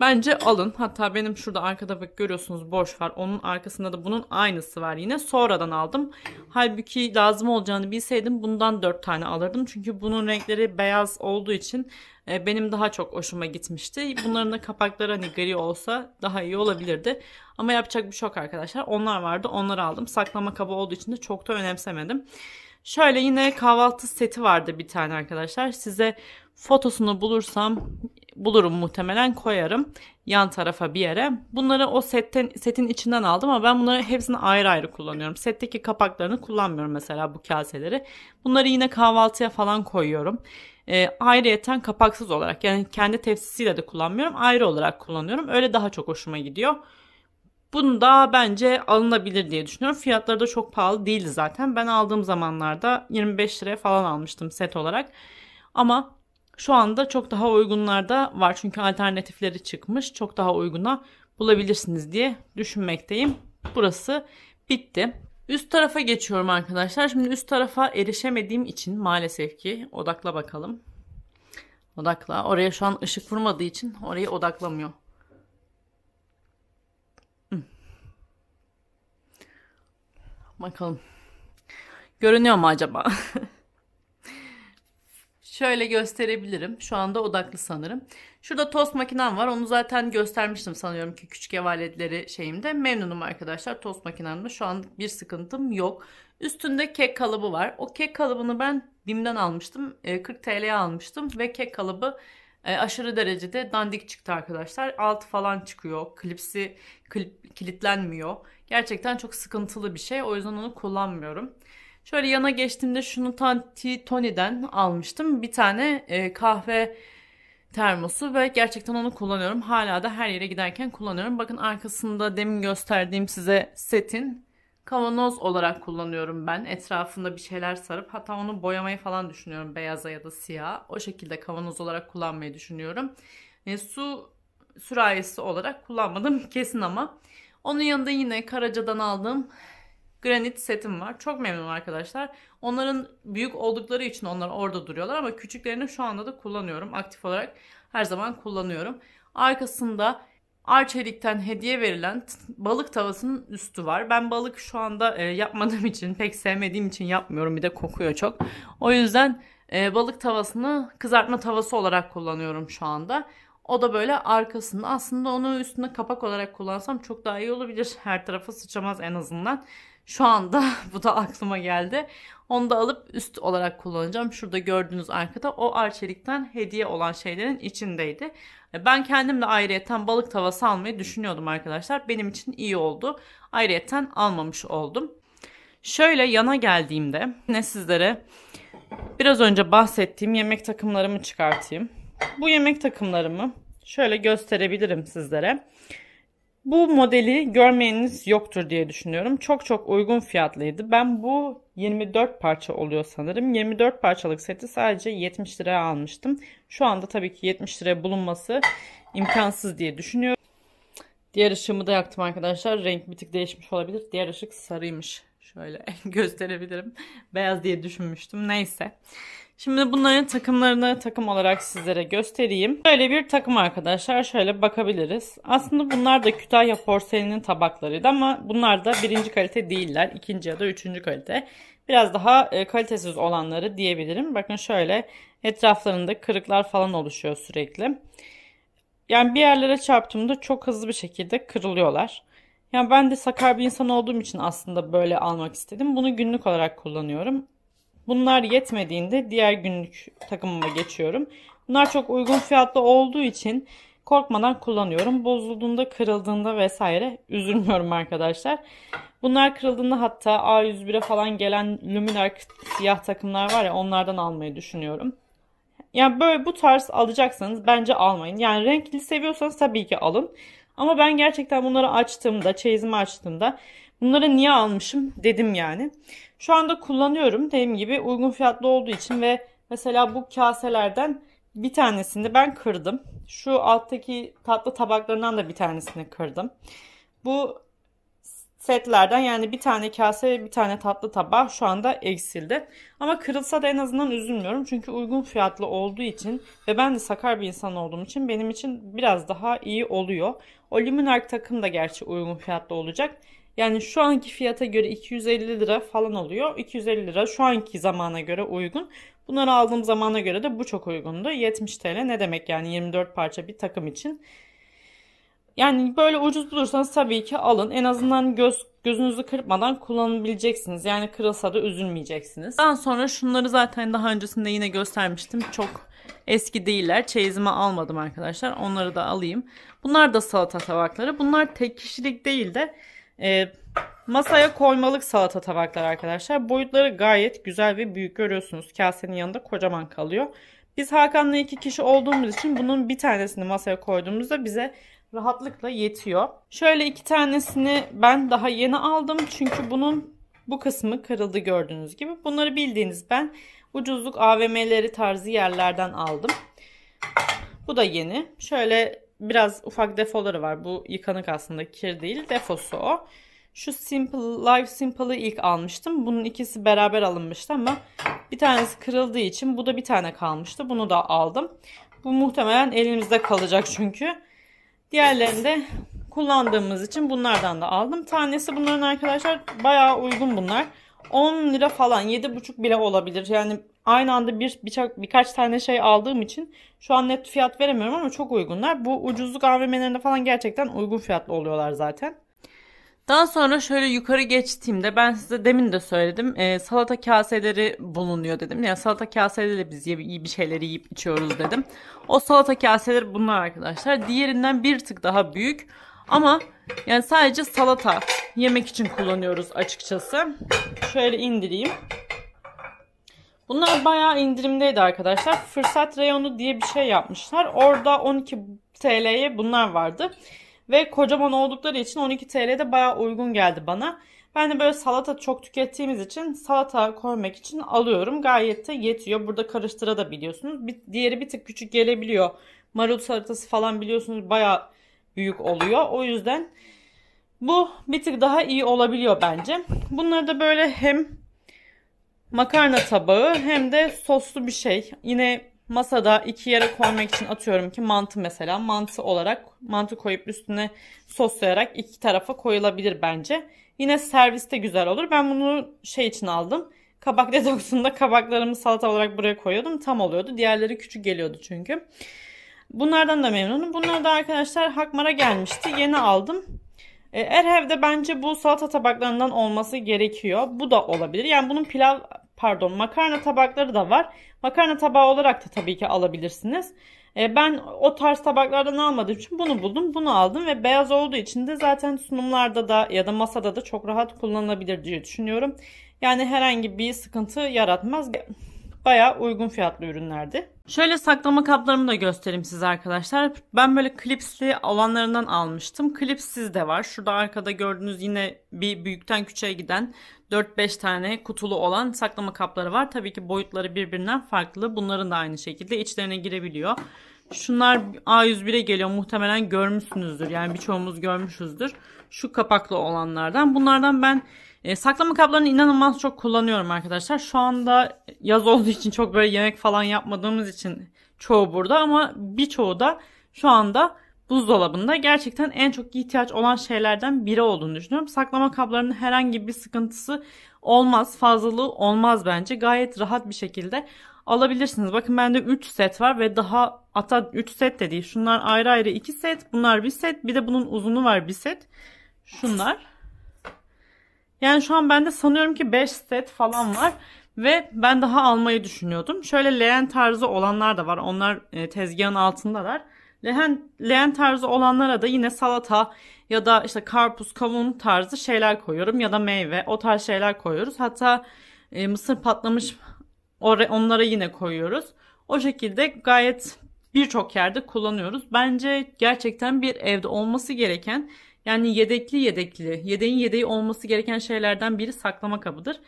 Bence alın. Hatta benim şurada arkada bak görüyorsunuz boş var. Onun arkasında da bunun aynısı var yine. Sonradan aldım. Halbuki lazım olacağını bilseydim bundan 4 tane alırdım. Çünkü bunun renkleri beyaz olduğu için e, benim daha çok hoşuma gitmişti. Bunların da kapakları hani gri olsa daha iyi olabilirdi. Ama yapacak bir şey yok arkadaşlar. Onlar vardı onları aldım. Saklama kabı olduğu için de çok da önemsemedim. Şöyle yine kahvaltı seti vardı bir tane arkadaşlar. Size fotosunu bulursam bulurum muhtemelen koyarım yan tarafa bir yere. Bunları o setten setin içinden aldım ama ben bunları hepsini ayrı ayrı kullanıyorum. Setteki kapaklarını kullanmıyorum mesela bu kaseleri. Bunları yine kahvaltıya falan koyuyorum. E, ayrıyeten kapaksız olarak yani kendi tepsisiyle de kullanmıyorum. Ayrı olarak kullanıyorum. Öyle daha çok hoşuma gidiyor. Bunu da bence alınabilir diye düşünüyorum. Fiyatları da çok pahalı değildi zaten. Ben aldığım zamanlarda 25 liraya falan almıştım set olarak. Ama şu anda çok daha uygunlarda var. Çünkü alternatifleri çıkmış. Çok daha uyguna bulabilirsiniz diye düşünmekteyim. Burası bitti. Üst tarafa geçiyorum arkadaşlar. Şimdi üst tarafa erişemediğim için maalesef ki odakla bakalım. Odakla. Oraya şu an ışık vurmadığı için orayı odaklamıyor. Bakalım. Görünüyor mu acaba? Şöyle gösterebilirim. Şu anda odaklı sanırım. Şurada tost makinem var. Onu zaten göstermiştim sanıyorum ki küçük ev aletleri şeyimde. Memnunum arkadaşlar tost makinemde. Şu an bir sıkıntım yok. Üstünde kek kalıbı var. O kek kalıbını ben BİM'den almıştım. 40 e, TL'ye almıştım ve kek kalıbı e, aşırı derecede dandik çıktı arkadaşlar. Altı falan çıkıyor. Klipsi klip, kilitlenmiyor. Gerçekten çok sıkıntılı bir şey. O yüzden onu kullanmıyorum. Şöyle yana geçtiğimde şunu Tanti Tony'den almıştım. Bir tane e, kahve termosu ve gerçekten onu kullanıyorum. Hala da her yere giderken kullanıyorum. Bakın arkasında demin gösterdiğim size setin kavanoz olarak kullanıyorum ben. Etrafında bir şeyler sarıp hatta onu boyamayı falan düşünüyorum beyaza ya da siyah. O şekilde kavanoz olarak kullanmayı düşünüyorum. E, su sürahisi olarak kullanmadım kesin ama. Onun yanında yine Karaca'dan aldığım granit setim var. Çok memnunum arkadaşlar. Onların büyük oldukları için onlar orada duruyorlar ama küçüklerini şu anda da kullanıyorum. Aktif olarak her zaman kullanıyorum. Arkasında Arçelik'ten hediye verilen balık tavasının üstü var. Ben balık şu anda e, yapmadığım için pek sevmediğim için yapmıyorum. Bir de kokuyor çok. O yüzden e, balık tavasını kızartma tavası olarak kullanıyorum şu anda. O da böyle arkasında. Aslında onu üstüne kapak olarak kullansam çok daha iyi olabilir. Her tarafa sıçramaz en azından. Şu anda bu da aklıma geldi. Onu da alıp üst olarak kullanacağım. Şurada gördüğünüz arkada o arçelikten hediye olan şeylerin içindeydi. Ben kendim de ayrıyetten balık tavası almayı düşünüyordum arkadaşlar. Benim için iyi oldu. Ayrıyetten almamış oldum. Şöyle yana geldiğimde ne sizlere biraz önce bahsettiğim yemek takımlarımı çıkartayım. Bu yemek takımlarımı şöyle gösterebilirim sizlere. Bu modeli görmeyeniniz yoktur diye düşünüyorum. Çok çok uygun fiyatlıydı. Ben bu 24 parça oluyor sanırım. 24 parçalık seti sadece 70 liraya almıştım. Şu anda tabii ki 70 liraya bulunması imkansız diye düşünüyorum. Diğer ışığımı da yaktım arkadaşlar. Renk bir tık değişmiş olabilir. Diğer ışık sarıymış. Şöyle gösterebilirim. Beyaz diye düşünmüştüm. Neyse. Şimdi bunların takımlarını takım olarak sizlere göstereyim. Böyle bir takım arkadaşlar. Şöyle bakabiliriz. Aslında bunlar da Kütahya porseleninin tabaklarıydı ama bunlar da birinci kalite değiller. ikinci ya da üçüncü kalite. Biraz daha e, kalitesiz olanları diyebilirim. Bakın şöyle etraflarında kırıklar falan oluşuyor sürekli. Yani bir yerlere çarptığımda çok hızlı bir şekilde kırılıyorlar. Yani ben de sakar bir insan olduğum için aslında böyle almak istedim. Bunu günlük olarak kullanıyorum. Bunlar yetmediğinde diğer günlük takımıma geçiyorum. Bunlar çok uygun fiyatlı olduğu için korkmadan kullanıyorum. Bozulduğunda, kırıldığında vesaire üzülmüyorum arkadaşlar. Bunlar kırıldığında hatta A101'e falan gelen Luminar siyah takımlar var ya onlardan almayı düşünüyorum. Yani böyle bu tarz alacaksanız bence almayın. Yani renkli seviyorsanız tabii ki alın. Ama ben gerçekten bunları açtığımda, çeyizimi açtığımda bunları niye almışım dedim yani. Şu anda kullanıyorum. Dediğim gibi uygun fiyatlı olduğu için ve mesela bu kaselerden bir tanesini ben kırdım. Şu alttaki tatlı tabaklarından da bir tanesini kırdım. Bu setlerden yani bir tane kase ve bir tane tatlı tabak şu anda eksildi. Ama kırılsa da en azından üzülmüyorum. Çünkü uygun fiyatlı olduğu için ve ben de sakar bir insan olduğum için benim için biraz daha iyi oluyor. O Luminark takım da gerçi uygun fiyatlı olacak. Yani şu anki fiyata göre 250 lira falan oluyor. 250 lira şu anki zamana göre uygun. Bunları aldığım zamana göre de bu çok uygundu. 70 TL ne demek yani 24 parça bir takım için. Yani böyle ucuz bulursanız tabii ki alın. En azından göz gözünüzü kırpmadan kullanabileceksiniz. Yani kırılsa da üzülmeyeceksiniz. Daha sonra şunları zaten daha öncesinde yine göstermiştim. Çok eski değiller. Çeyizime almadım arkadaşlar. Onları da alayım. Bunlar da salata tabakları. Bunlar tek kişilik değil de e, masaya koymalık salata tabaklar arkadaşlar. Boyutları gayet güzel ve büyük görüyorsunuz. Kasenin yanında kocaman kalıyor. Biz Hakan'la iki kişi olduğumuz için bunun bir tanesini masaya koyduğumuzda bize rahatlıkla yetiyor. Şöyle iki tanesini ben daha yeni aldım. Çünkü bunun bu kısmı kırıldı gördüğünüz gibi. Bunları bildiğiniz ben ucuzluk AVM'leri tarzı yerlerden aldım. Bu da yeni. Şöyle biraz ufak defoları var. Bu yıkanık aslında kir değil. Defosu o. Şu Simple Life Simple'ı ilk almıştım. Bunun ikisi beraber alınmıştı ama bir tanesi kırıldığı için bu da bir tane kalmıştı. Bunu da aldım. Bu muhtemelen elimizde kalacak çünkü. Diğerlerini de kullandığımız için bunlardan da aldım. Tanesi bunların arkadaşlar bayağı uygun bunlar. 10 lira falan 7,5 bile olabilir. Yani aynı anda bir birçok birkaç tane şey aldığım için şu an net fiyat veremiyorum ama çok uygunlar. Bu ucuzluk AVM'lerinde falan gerçekten uygun fiyatlı oluyorlar zaten. Daha sonra şöyle yukarı geçtiğimde ben size demin de söyledim e, salata kaseleri bulunuyor dedim. Yani salata kaseleriyle biz iyi bir şeyleri yiyip içiyoruz dedim. O salata kaseleri bunlar arkadaşlar. Diğerinden bir tık daha büyük ama yani sadece salata yemek için kullanıyoruz açıkçası. Şöyle indireyim. Bunlar bayağı indirimdeydi arkadaşlar. Fırsat reyonu diye bir şey yapmışlar. Orada 12 TL'ye bunlar vardı. Ve kocaman oldukları için 12 TL'de bayağı uygun geldi bana. Ben de böyle salata çok tükettiğimiz için salata koymak için alıyorum. Gayet de yetiyor. Burada karıştırabiliyorsunuz. Bir, diğeri bir tık küçük gelebiliyor. Marul salatası falan biliyorsunuz bayağı büyük oluyor. O yüzden bu bir tık daha iyi olabiliyor bence. Bunları da böyle hem makarna tabağı hem de soslu bir şey. Yine masada iki yere koymak için atıyorum ki mantı mesela mantı olarak mantı koyup üstüne soslayarak iki tarafa koyulabilir bence. Yine serviste güzel olur. Ben bunu şey için aldım. Kabak detoksunda kabaklarımı salata olarak buraya koyuyordum. Tam oluyordu. Diğerleri küçük geliyordu çünkü. Bunlardan da memnunum. Bunlar da arkadaşlar Hakmar'a gelmişti. Yeni aldım. E, Erhev'de bence bu salata tabaklarından olması gerekiyor. Bu da olabilir. Yani bunun pilav pardon makarna tabakları da var. Makarna tabağı olarak da tabii ki alabilirsiniz. E, ben o tarz tabaklardan almadığım için bunu buldum. Bunu aldım ve beyaz olduğu için de zaten sunumlarda da ya da masada da çok rahat kullanılabilir diye düşünüyorum. Yani herhangi bir sıkıntı yaratmaz. Bayağı uygun fiyatlı ürünlerdi. Şöyle saklama kaplarımı da göstereyim size arkadaşlar. Ben böyle klipsli olanlarından almıştım. Klipsiz de var. Şurada arkada gördüğünüz yine bir büyükten küçüğe giden 4-5 tane kutulu olan saklama kapları var. Tabii ki boyutları birbirinden farklı. Bunların da aynı şekilde içlerine girebiliyor. Şunlar A101'e geliyor. Muhtemelen görmüşsünüzdür. Yani birçoğumuz görmüşüzdür. Şu kapaklı olanlardan. Bunlardan ben e, saklama kaplarını inanılmaz çok kullanıyorum arkadaşlar. Şu anda yaz olduğu için çok böyle yemek falan yapmadığımız için çoğu burada ama birçoğu da şu anda buzdolabında gerçekten en çok ihtiyaç olan şeylerden biri olduğunu düşünüyorum. Saklama kaplarının herhangi bir sıkıntısı olmaz, fazlalığı olmaz bence. Gayet rahat bir şekilde alabilirsiniz. Bakın bende 3 set var ve daha hatta 3 set de değil. Şunlar ayrı ayrı 2 set, bunlar bir set. Bir de bunun uzunu var bir set. Şunlar. Yani şu an bende sanıyorum ki 5 set falan var. Ve ben daha almayı düşünüyordum. Şöyle leğen tarzı olanlar da var. Onlar e, tezgahın altındalar. Leğen, leğen tarzı olanlara da yine salata ya da işte karpuz, kavun tarzı şeyler koyuyorum. Ya da meyve o tarz şeyler koyuyoruz. Hatta e, mısır patlamış onlara yine koyuyoruz. O şekilde gayet birçok yerde kullanıyoruz. Bence gerçekten bir evde olması gereken yani yedekli yedekli, yedeğin yedeği olması gereken şeylerden biri saklama kabıdır.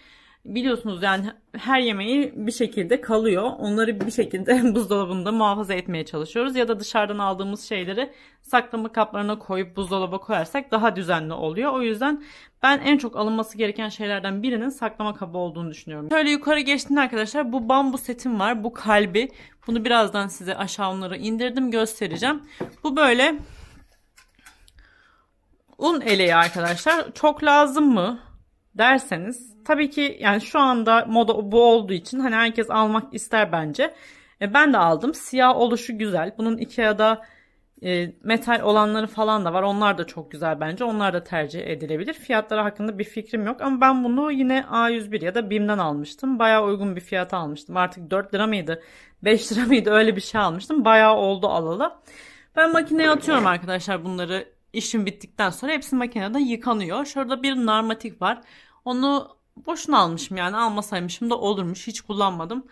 Biliyorsunuz yani her yemeği bir şekilde kalıyor. Onları bir şekilde buzdolabında muhafaza etmeye çalışıyoruz. Ya da dışarıdan aldığımız şeyleri saklama kaplarına koyup buzdolaba koyarsak daha düzenli oluyor. O yüzden ben en çok alınması gereken şeylerden birinin saklama kabı olduğunu düşünüyorum. Şöyle yukarı geçtiğinde arkadaşlar bu bambu setim var. Bu kalbi. Bunu birazdan size aşağı onları indirdim göstereceğim. Bu böyle Un eleği arkadaşlar çok lazım mı derseniz tabii ki yani şu anda moda bu olduğu için hani herkes almak ister bence. E, ben de aldım. Siyah oluşu güzel. Bunun Ikea'da e, metal olanları falan da var. Onlar da çok güzel bence. Onlar da tercih edilebilir. Fiyatları hakkında bir fikrim yok ama ben bunu yine A101 ya da BİM'den almıştım. Bayağı uygun bir fiyata almıştım. Artık 4 lira mıydı? 5 lira mıydı? Öyle bir şey almıştım. Bayağı oldu alalı. Ben makineye atıyorum arkadaşlar bunları işim bittikten sonra hepsi makinede yıkanıyor. Şurada bir narmatik var. Onu boşuna almışım yani almasaymışım da olurmuş. Hiç kullanmadım.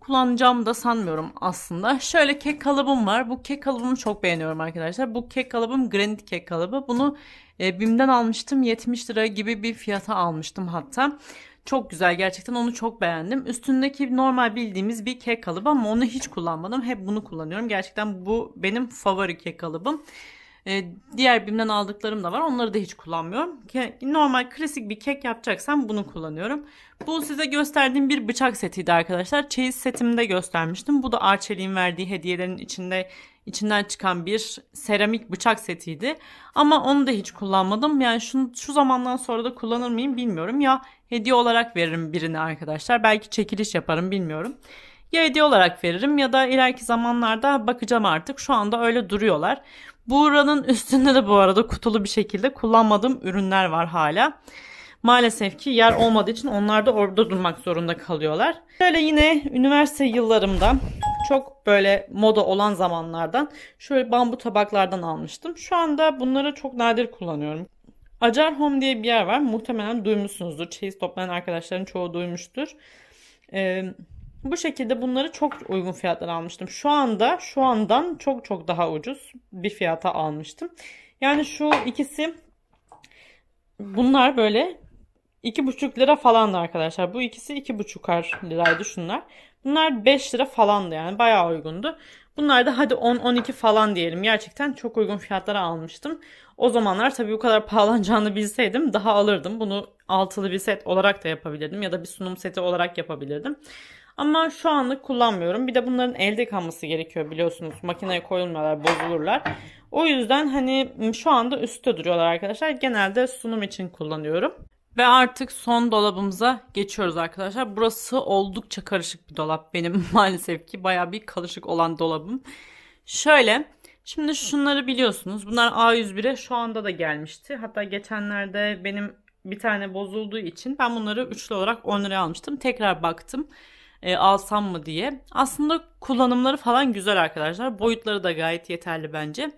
Kullanacağımı da sanmıyorum aslında. Şöyle kek kalıbım var. Bu kek kalıbımı çok beğeniyorum arkadaşlar. Bu kek kalıbım granit kek kalıbı. Bunu e, BİM'den almıştım. 70 lira gibi bir fiyata almıştım hatta. Çok güzel gerçekten onu çok beğendim. Üstündeki normal bildiğimiz bir kek kalıbı ama onu hiç kullanmadım. Hep bunu kullanıyorum. Gerçekten bu benim favori kek kalıbım. E, diğer BİM'den aldıklarım da var. Onları da hiç kullanmıyorum. Normal klasik bir kek yapacaksam bunu kullanıyorum. Bu size gösterdiğim bir bıçak setiydi arkadaşlar. Çeyiz setimde göstermiştim. Bu da Arçelik'in verdiği hediyelerin içinde içinden çıkan bir seramik bıçak setiydi. Ama onu da hiç kullanmadım. Yani şu, şu zamandan sonra da kullanır mıyım bilmiyorum. Ya hediye olarak veririm birine arkadaşlar. Belki çekiliş yaparım bilmiyorum. Ya hediye olarak veririm ya da ileriki zamanlarda bakacağım artık. Şu anda öyle duruyorlar. Buğra'nın üstünde de bu arada kutulu bir şekilde kullanmadığım ürünler var hala. Maalesef ki yer olmadığı için onlar da orada durmak zorunda kalıyorlar. Şöyle yine üniversite yıllarımda çok böyle moda olan zamanlardan şöyle bambu tabaklardan almıştım. Şu anda bunları çok nadir kullanıyorum. Acar Home diye bir yer var. Muhtemelen duymuşsunuzdur. Çeyiz toplayan arkadaşların çoğu duymuştur. Ee, bu şekilde bunları çok uygun fiyatlara almıştım. Şu anda şu andan çok çok daha ucuz bir fiyata almıştım. Yani şu ikisi bunlar böyle iki buçuk lira falandı arkadaşlar. Bu ikisi iki buçuk liraydı şunlar. Bunlar 5 lira falandı yani bayağı uygundu. Bunlar da hadi 10-12 falan diyelim. Gerçekten çok uygun fiyatlara almıştım. O zamanlar tabii bu kadar pahalanacağını bilseydim daha alırdım. Bunu altılı bir set olarak da yapabilirdim ya da bir sunum seti olarak yapabilirdim. Ama şu anlık kullanmıyorum. Bir de bunların elde kalması gerekiyor biliyorsunuz. Makineye koyulmuyorlar, bozulurlar. O yüzden hani şu anda üstte duruyorlar arkadaşlar. Genelde sunum için kullanıyorum. Ve artık son dolabımıza geçiyoruz arkadaşlar. Burası oldukça karışık bir dolap benim maalesef ki. Baya bir karışık olan dolabım. Şöyle şimdi şunları biliyorsunuz. Bunlar A101'e şu anda da gelmişti. Hatta geçenlerde benim bir tane bozulduğu için ben bunları üçlü olarak 10 liraya almıştım. Tekrar baktım e, alsam mı diye. Aslında kullanımları falan güzel arkadaşlar. Boyutları da gayet yeterli bence.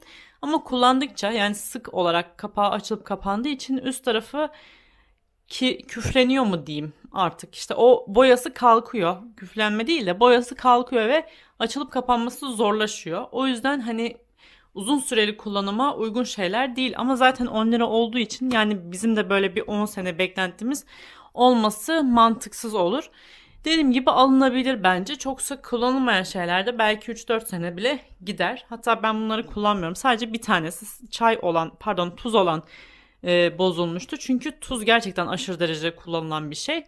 Ama kullandıkça yani sık olarak kapağı açılıp kapandığı için üst tarafı ki küfleniyor mu diyeyim artık. İşte o boyası kalkıyor. Küflenme değil de boyası kalkıyor ve açılıp kapanması zorlaşıyor. O yüzden hani uzun süreli kullanıma uygun şeyler değil. Ama zaten 10 lira olduğu için yani bizim de böyle bir 10 sene beklentimiz olması mantıksız olur. Dediğim gibi alınabilir bence. Çok sık kullanılmayan şeylerde belki 3-4 sene bile gider. Hatta ben bunları kullanmıyorum. Sadece bir tanesi çay olan pardon tuz olan e, bozulmuştu. Çünkü tuz gerçekten aşırı derecede kullanılan bir şey.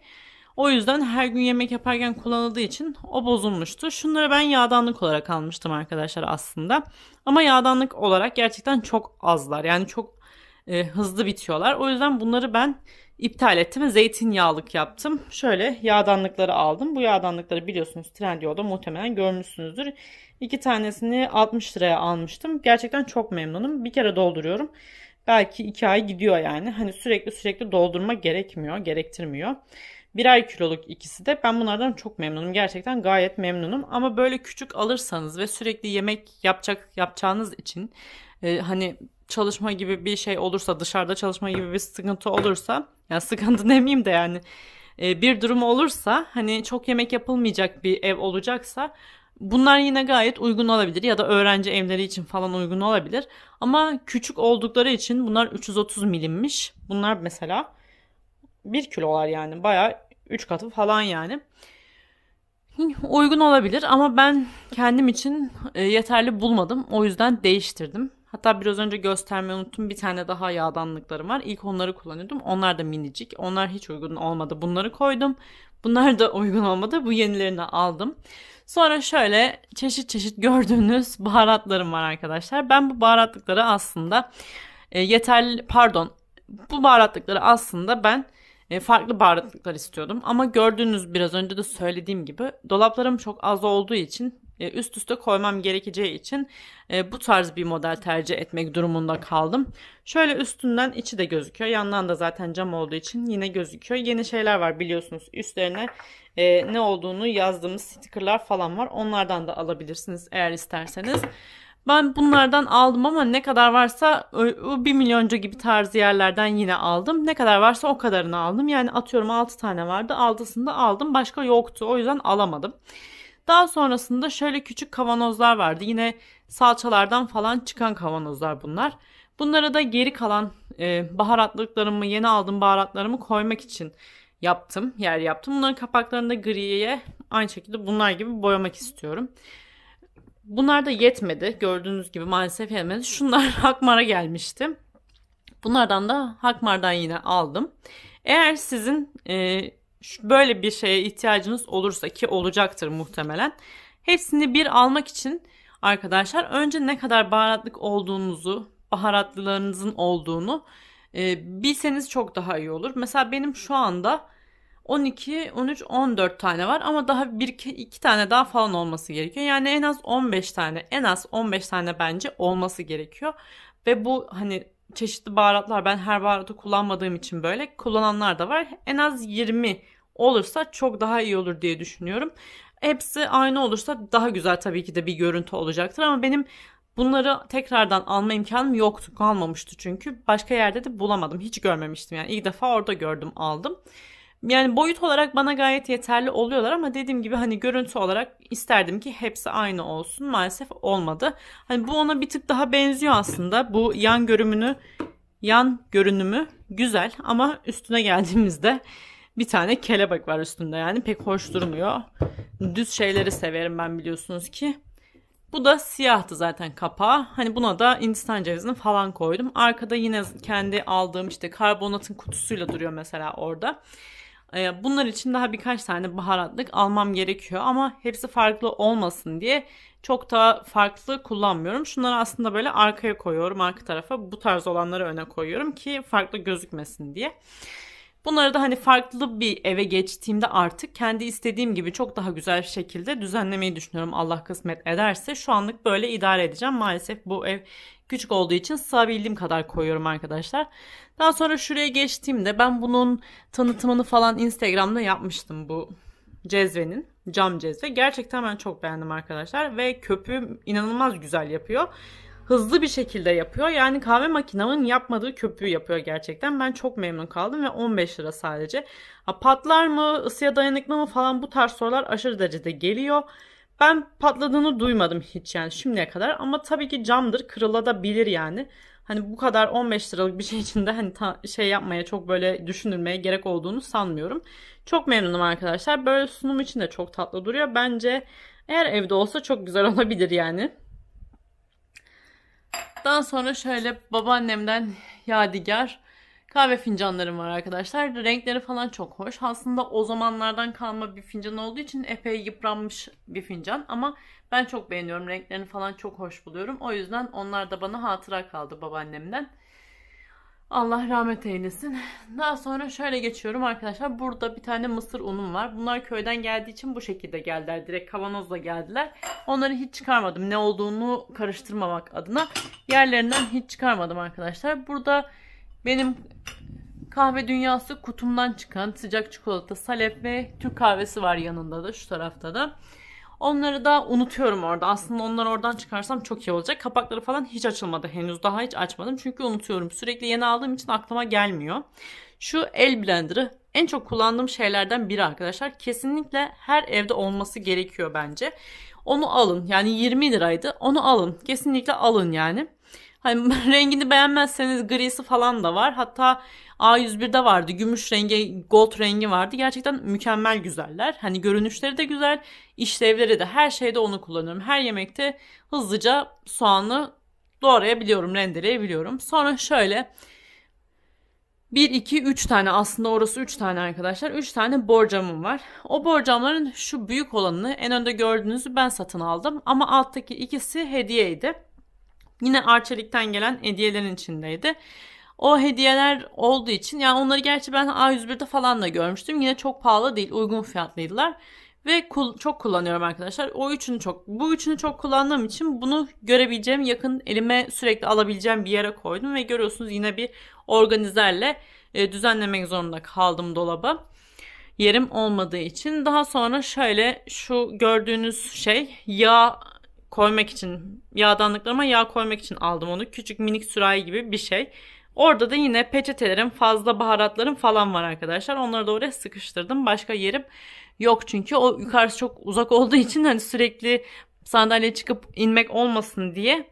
O yüzden her gün yemek yaparken kullanıldığı için o bozulmuştu. Şunları ben yağdanlık olarak almıştım arkadaşlar aslında. Ama yağdanlık olarak gerçekten çok azlar. Yani çok e, hızlı bitiyorlar. O yüzden bunları ben iptal ettim ve zeytinyağlık yaptım. Şöyle yağdanlıkları aldım. Bu yağdanlıkları biliyorsunuz Trendyol'da muhtemelen görmüşsünüzdür. İki tanesini 60 liraya almıştım. Gerçekten çok memnunum. Bir kere dolduruyorum. Belki iki ay gidiyor yani. Hani sürekli sürekli doldurma gerekmiyor, gerektirmiyor. Bir ay kiloluk ikisi de. Ben bunlardan çok memnunum. Gerçekten gayet memnunum. Ama böyle küçük alırsanız ve sürekli yemek yapacak yapacağınız için e, hani çalışma gibi bir şey olursa dışarıda çalışma gibi bir sıkıntı olursa ya sıkıntı demeyeyim de yani e, bir durum olursa hani çok yemek yapılmayacak bir ev olacaksa bunlar yine gayet uygun olabilir ya da öğrenci evleri için falan uygun olabilir. Ama küçük oldukları için bunlar 330 milimmiş. Bunlar mesela 1 kilolar yani baya 3 katı falan yani. Uygun olabilir ama ben kendim için e, yeterli bulmadım. O yüzden değiştirdim. Hatta biraz önce göstermeyi unuttum. Bir tane daha yağdanlıklarım var. İlk onları kullanıyordum. Onlar da minicik. Onlar hiç uygun olmadı. Bunları koydum. Bunlar da uygun olmadı. Bu yenilerini aldım. Sonra şöyle çeşit çeşit gördüğünüz baharatlarım var arkadaşlar. Ben bu baharatlıkları aslında e, yeterli pardon bu baharatlıkları aslında ben e, farklı baharatlıklar istiyordum. Ama gördüğünüz biraz önce de söylediğim gibi dolaplarım çok az olduğu için e, üst üste koymam gerekeceği için e, bu tarz bir model tercih etmek durumunda kaldım. Şöyle üstünden içi de gözüküyor. Yandan da zaten cam olduğu için yine gözüküyor. Yeni şeyler var biliyorsunuz. Üstlerine e, ne olduğunu yazdığımız stickerlar falan var. Onlardan da alabilirsiniz eğer isterseniz. Ben bunlardan aldım ama ne kadar varsa o 1 milyoncu gibi tarz yerlerden yine aldım. Ne kadar varsa o kadarını aldım. Yani atıyorum 6 tane vardı. 6'sını da aldım. Başka yoktu. O yüzden alamadım. Daha sonrasında şöyle küçük kavanozlar vardı. Yine salçalardan falan çıkan kavanozlar bunlar. Bunlara da geri kalan e, baharatlıklarımı, yeni aldığım baharatlarımı koymak için yaptım. Yer yaptım. Bunların kapaklarını da griye aynı şekilde bunlar gibi boyamak istiyorum. Bunlar da yetmedi. Gördüğünüz gibi maalesef yetmedi. Şunlar Hakmar'a gelmişti. Bunlardan da Hakmar'dan yine aldım. Eğer sizin e, böyle bir şeye ihtiyacınız olursa ki olacaktır muhtemelen. Hepsini bir almak için arkadaşlar önce ne kadar baharatlık olduğunuzu, baharatlılarınızın olduğunu e, bilseniz çok daha iyi olur. Mesela benim şu anda 12, 13, 14 tane var ama daha bir iki, iki tane daha falan olması gerekiyor. Yani en az 15 tane, en az 15 tane bence olması gerekiyor. Ve bu hani çeşitli baharatlar ben her baharatı kullanmadığım için böyle kullananlar da var. En az 20 olursa çok daha iyi olur diye düşünüyorum. Hepsi aynı olursa daha güzel tabii ki de bir görüntü olacaktır ama benim bunları tekrardan alma imkanım yoktu. Kalmamıştı çünkü. Başka yerde de bulamadım. Hiç görmemiştim yani. ilk defa orada gördüm aldım. Yani boyut olarak bana gayet yeterli oluyorlar ama dediğim gibi hani görüntü olarak isterdim ki hepsi aynı olsun. Maalesef olmadı. Hani bu ona bir tık daha benziyor aslında. Bu yan görünümünü yan görünümü güzel ama üstüne geldiğimizde bir tane kelebek var üstünde yani pek hoş durmuyor. Düz şeyleri severim ben biliyorsunuz ki. Bu da siyahtı zaten kapağı. Hani buna da Hindistan cevizini falan koydum. Arkada yine kendi aldığım işte karbonatın kutusuyla duruyor mesela orada. Ee, bunlar için daha birkaç tane baharatlık almam gerekiyor ama hepsi farklı olmasın diye çok da farklı kullanmıyorum. Şunları aslında böyle arkaya koyuyorum arka tarafa bu tarz olanları öne koyuyorum ki farklı gözükmesin diye. Bunları da hani farklı bir eve geçtiğimde artık kendi istediğim gibi çok daha güzel bir şekilde düzenlemeyi düşünüyorum. Allah kısmet ederse şu anlık böyle idare edeceğim. Maalesef bu ev küçük olduğu için sığabildiğim kadar koyuyorum arkadaşlar. Daha sonra şuraya geçtiğimde ben bunun tanıtımını falan Instagram'da yapmıştım bu cezvenin. Cam cezve. Gerçekten ben çok beğendim arkadaşlar. Ve köpüğü inanılmaz güzel yapıyor hızlı bir şekilde yapıyor. Yani kahve makinamın yapmadığı köpüğü yapıyor gerçekten. Ben çok memnun kaldım ve 15 lira sadece. Ha, patlar mı, ısıya dayanıklı mı falan bu tarz sorular aşırı derecede geliyor. Ben patladığını duymadım hiç yani şimdiye kadar ama tabii ki camdır kırılabilir yani. Hani bu kadar 15 liralık bir şey içinde hani ta, şey yapmaya çok böyle düşünülmeye gerek olduğunu sanmıyorum. Çok memnunum arkadaşlar. Böyle sunum için de çok tatlı duruyor. Bence eğer evde olsa çok güzel olabilir yani. Daha sonra şöyle babaannemden yadigar kahve fincanlarım var arkadaşlar. Renkleri falan çok hoş. Aslında o zamanlardan kalma bir fincan olduğu için epey yıpranmış bir fincan. Ama ben çok beğeniyorum. Renklerini falan çok hoş buluyorum. O yüzden onlar da bana hatıra kaldı babaannemden. Allah rahmet eylesin. Daha sonra şöyle geçiyorum arkadaşlar. Burada bir tane mısır unum var. Bunlar köyden geldiği için bu şekilde geldiler. Direkt kavanozla geldiler. Onları hiç çıkarmadım. Ne olduğunu karıştırmamak adına. Yerlerinden hiç çıkarmadım arkadaşlar. Burada benim kahve dünyası kutumdan çıkan sıcak çikolata, salep ve Türk kahvesi var yanında da şu tarafta da. Onları da unutuyorum orada. Aslında onları oradan çıkarsam çok iyi olacak. Kapakları falan hiç açılmadı henüz. Daha hiç açmadım. Çünkü unutuyorum. Sürekli yeni aldığım için aklıma gelmiyor. Şu el blenderı en çok kullandığım şeylerden biri arkadaşlar. Kesinlikle her evde olması gerekiyor bence. Onu alın. Yani 20 liraydı. Onu alın. Kesinlikle alın yani. Hani rengini beğenmezseniz grisi falan da var. Hatta A101'de vardı. Gümüş rengi, gold rengi vardı. Gerçekten mükemmel güzeller. Hani görünüşleri de güzel. işlevleri de her şeyde onu kullanıyorum. Her yemekte hızlıca soğanı doğrayabiliyorum, rendeleyebiliyorum. Sonra şöyle 1, 2, 3 tane aslında orası 3 tane arkadaşlar. 3 tane borcamım var. O borcamların şu büyük olanını en önde gördüğünüzü ben satın aldım. Ama alttaki ikisi hediyeydi. Yine Arçelik'ten gelen hediyelerin içindeydi. O hediyeler olduğu için yani onları gerçi ben A101'de falan da görmüştüm. Yine çok pahalı değil uygun fiyatlıydılar. Ve kul- çok kullanıyorum arkadaşlar. O üçünü çok, bu üçünü çok kullandığım için bunu görebileceğim, yakın elime sürekli alabileceğim bir yere koydum. Ve görüyorsunuz yine bir organizerle e, düzenlemek zorunda kaldım dolaba. Yerim olmadığı için. Daha sonra şöyle şu gördüğünüz şey yağ koymak için, yağdanlıklarıma yağ koymak için aldım onu. Küçük minik sürahi gibi bir şey. Orada da yine peçetelerim, fazla baharatlarım falan var arkadaşlar. Onları da oraya sıkıştırdım. Başka yerim yok çünkü o yukarısı çok uzak olduğu için hani sürekli sandalye çıkıp inmek olmasın diye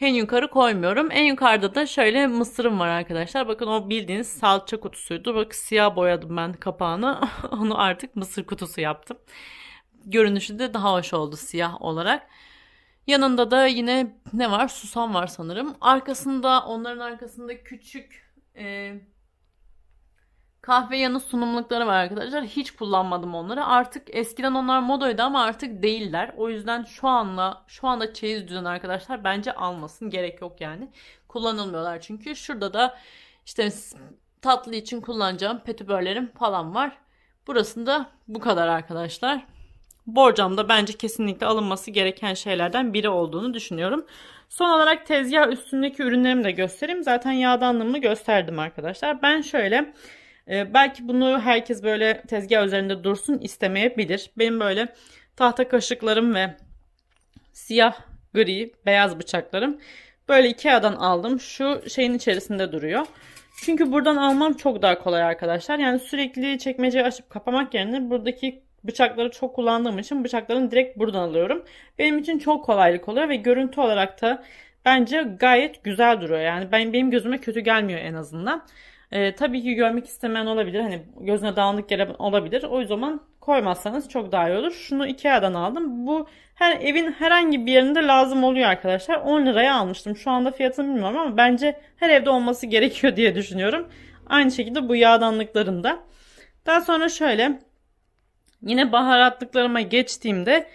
en yukarı koymuyorum. En yukarıda da şöyle mısırım var arkadaşlar. Bakın o bildiğiniz salça kutusuydu. Bak siyah boyadım ben kapağını. Onu artık mısır kutusu yaptım. Görünüşü de daha hoş oldu siyah olarak. Yanında da yine ne var? Susam var sanırım. Arkasında onların arkasında küçük e, kahve yanı sunumlukları var arkadaşlar. Hiç kullanmadım onları. Artık eskiden onlar modaydı ama artık değiller. O yüzden şu anla şu anda çeyiz düzen arkadaşlar bence almasın. Gerek yok yani. Kullanılmıyorlar çünkü. Şurada da işte tatlı için kullanacağım petibörlerim falan var. Burasında bu kadar arkadaşlar borcamda bence kesinlikle alınması gereken şeylerden biri olduğunu düşünüyorum. Son olarak tezgah üstündeki ürünlerimi de göstereyim. Zaten yağdanlığımı gösterdim arkadaşlar. Ben şöyle e, belki bunu herkes böyle tezgah üzerinde dursun istemeyebilir. Benim böyle tahta kaşıklarım ve siyah gri beyaz bıçaklarım böyle Ikea'dan aldım. Şu şeyin içerisinde duruyor. Çünkü buradan almam çok daha kolay arkadaşlar. Yani sürekli çekmeceyi açıp kapamak yerine buradaki bıçakları çok kullandığım için bıçaklarını direkt buradan alıyorum. Benim için çok kolaylık oluyor ve görüntü olarak da bence gayet güzel duruyor. Yani ben benim gözüme kötü gelmiyor en azından. Ee, tabii ki görmek istemeyen olabilir. Hani gözüne dağınık yer olabilir. O zaman koymazsanız çok daha iyi olur. Şunu Ikea'dan aldım. Bu her evin herhangi bir yerinde lazım oluyor arkadaşlar. 10 liraya almıştım. Şu anda fiyatını bilmiyorum ama bence her evde olması gerekiyor diye düşünüyorum. Aynı şekilde bu yağdanlıkların da Daha sonra şöyle yine baharatlıklarıma geçtiğimde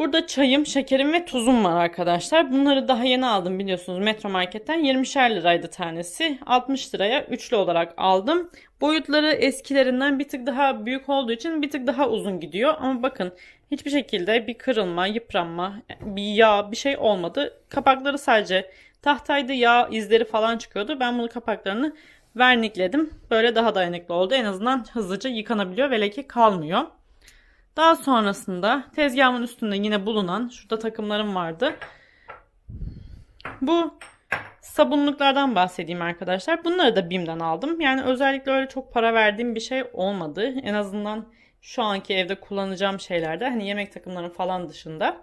Burada çayım, şekerim ve tuzum var arkadaşlar. Bunları daha yeni aldım biliyorsunuz Metro Market'ten. 20'şer liraydı tanesi. 60 liraya üçlü olarak aldım. Boyutları eskilerinden bir tık daha büyük olduğu için bir tık daha uzun gidiyor. Ama bakın hiçbir şekilde bir kırılma, yıpranma, bir yağ bir şey olmadı. Kapakları sadece tahtaydı yağ izleri falan çıkıyordu. Ben bunu kapaklarını vernikledim. Böyle daha dayanıklı oldu. En azından hızlıca yıkanabiliyor ve leke kalmıyor. Daha sonrasında tezgahımın üstünde yine bulunan şurada takımlarım vardı. Bu sabunluklardan bahsedeyim arkadaşlar. Bunları da BİM'den aldım. Yani özellikle öyle çok para verdiğim bir şey olmadı. En azından şu anki evde kullanacağım şeylerde hani yemek takımlarının falan dışında.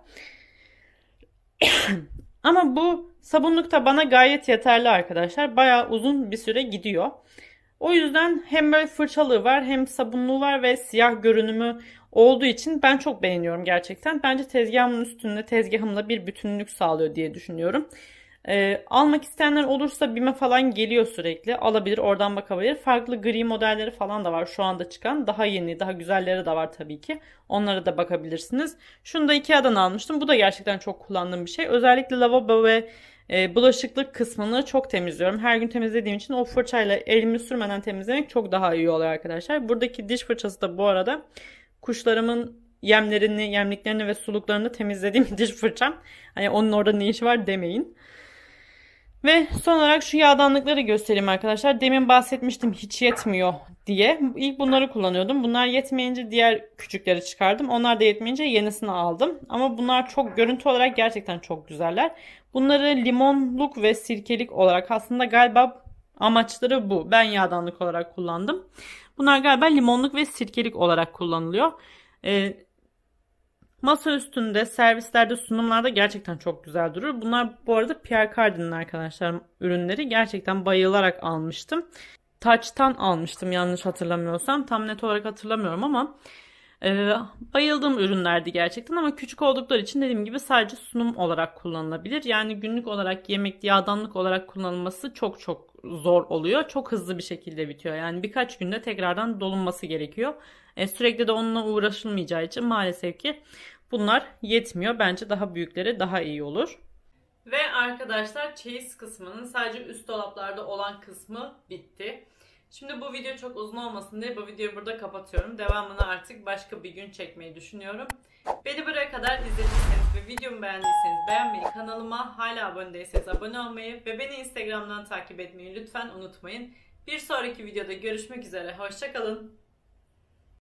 Ama bu sabunluk da bana gayet yeterli arkadaşlar. Bayağı uzun bir süre gidiyor. O yüzden hem böyle fırçalığı var hem sabunluğu var ve siyah görünümü olduğu için ben çok beğeniyorum gerçekten. Bence tezgahımın üstünde tezgahımla bir bütünlük sağlıyor diye düşünüyorum. Ee, almak isteyenler olursa BİM'e falan geliyor sürekli. Alabilir oradan bakabilir. Farklı gri modelleri falan da var şu anda çıkan. Daha yeni daha güzelleri de var tabii ki. Onlara da bakabilirsiniz. Şunu da Ikea'dan almıştım. Bu da gerçekten çok kullandığım bir şey. Özellikle lavabo ve e, bulaşıklık kısmını çok temizliyorum. Her gün temizlediğim için o fırçayla elimi sürmeden temizlemek çok daha iyi oluyor arkadaşlar. Buradaki diş fırçası da bu arada kuşlarımın yemlerini, yemliklerini ve suluklarını temizlediğim diş fırçam. Hani onun orada ne işi var demeyin. Ve son olarak şu yağdanlıkları göstereyim arkadaşlar. Demin bahsetmiştim hiç yetmiyor diye. İlk bunları kullanıyordum. Bunlar yetmeyince diğer küçükleri çıkardım. Onlar da yetmeyince yenisini aldım. Ama bunlar çok görüntü olarak gerçekten çok güzeller. Bunları limonluk ve sirkelik olarak aslında galiba amaçları bu. Ben yağdanlık olarak kullandım. Bunlar galiba limonluk ve sirkelik olarak kullanılıyor. Ee, masa üstünde, servislerde, sunumlarda gerçekten çok güzel durur. Bunlar bu arada Pierre Cardin'in arkadaşlar ürünleri. Gerçekten bayılarak almıştım. Taç'tan almıştım yanlış hatırlamıyorsam. Tam net olarak hatırlamıyorum ama e, bayıldığım ürünlerdi gerçekten ama küçük oldukları için dediğim gibi sadece sunum olarak kullanılabilir. Yani günlük olarak yemek yağdanlık olarak kullanılması çok çok zor oluyor. Çok hızlı bir şekilde bitiyor. Yani birkaç günde tekrardan dolunması gerekiyor. E, sürekli de onunla uğraşılmayacağı için maalesef ki bunlar yetmiyor. Bence daha büyükleri daha iyi olur. Ve arkadaşlar çeyiz kısmının sadece üst dolaplarda olan kısmı bitti. Şimdi bu video çok uzun olmasın diye bu videoyu burada kapatıyorum. Devamını artık başka bir gün çekmeyi düşünüyorum. Beni buraya kadar izlediyseniz ve videomu beğendiyseniz beğenmeyi, kanalıma hala abone değilseniz abone olmayı ve beni Instagram'dan takip etmeyi lütfen unutmayın. Bir sonraki videoda görüşmek üzere. Hoşçakalın.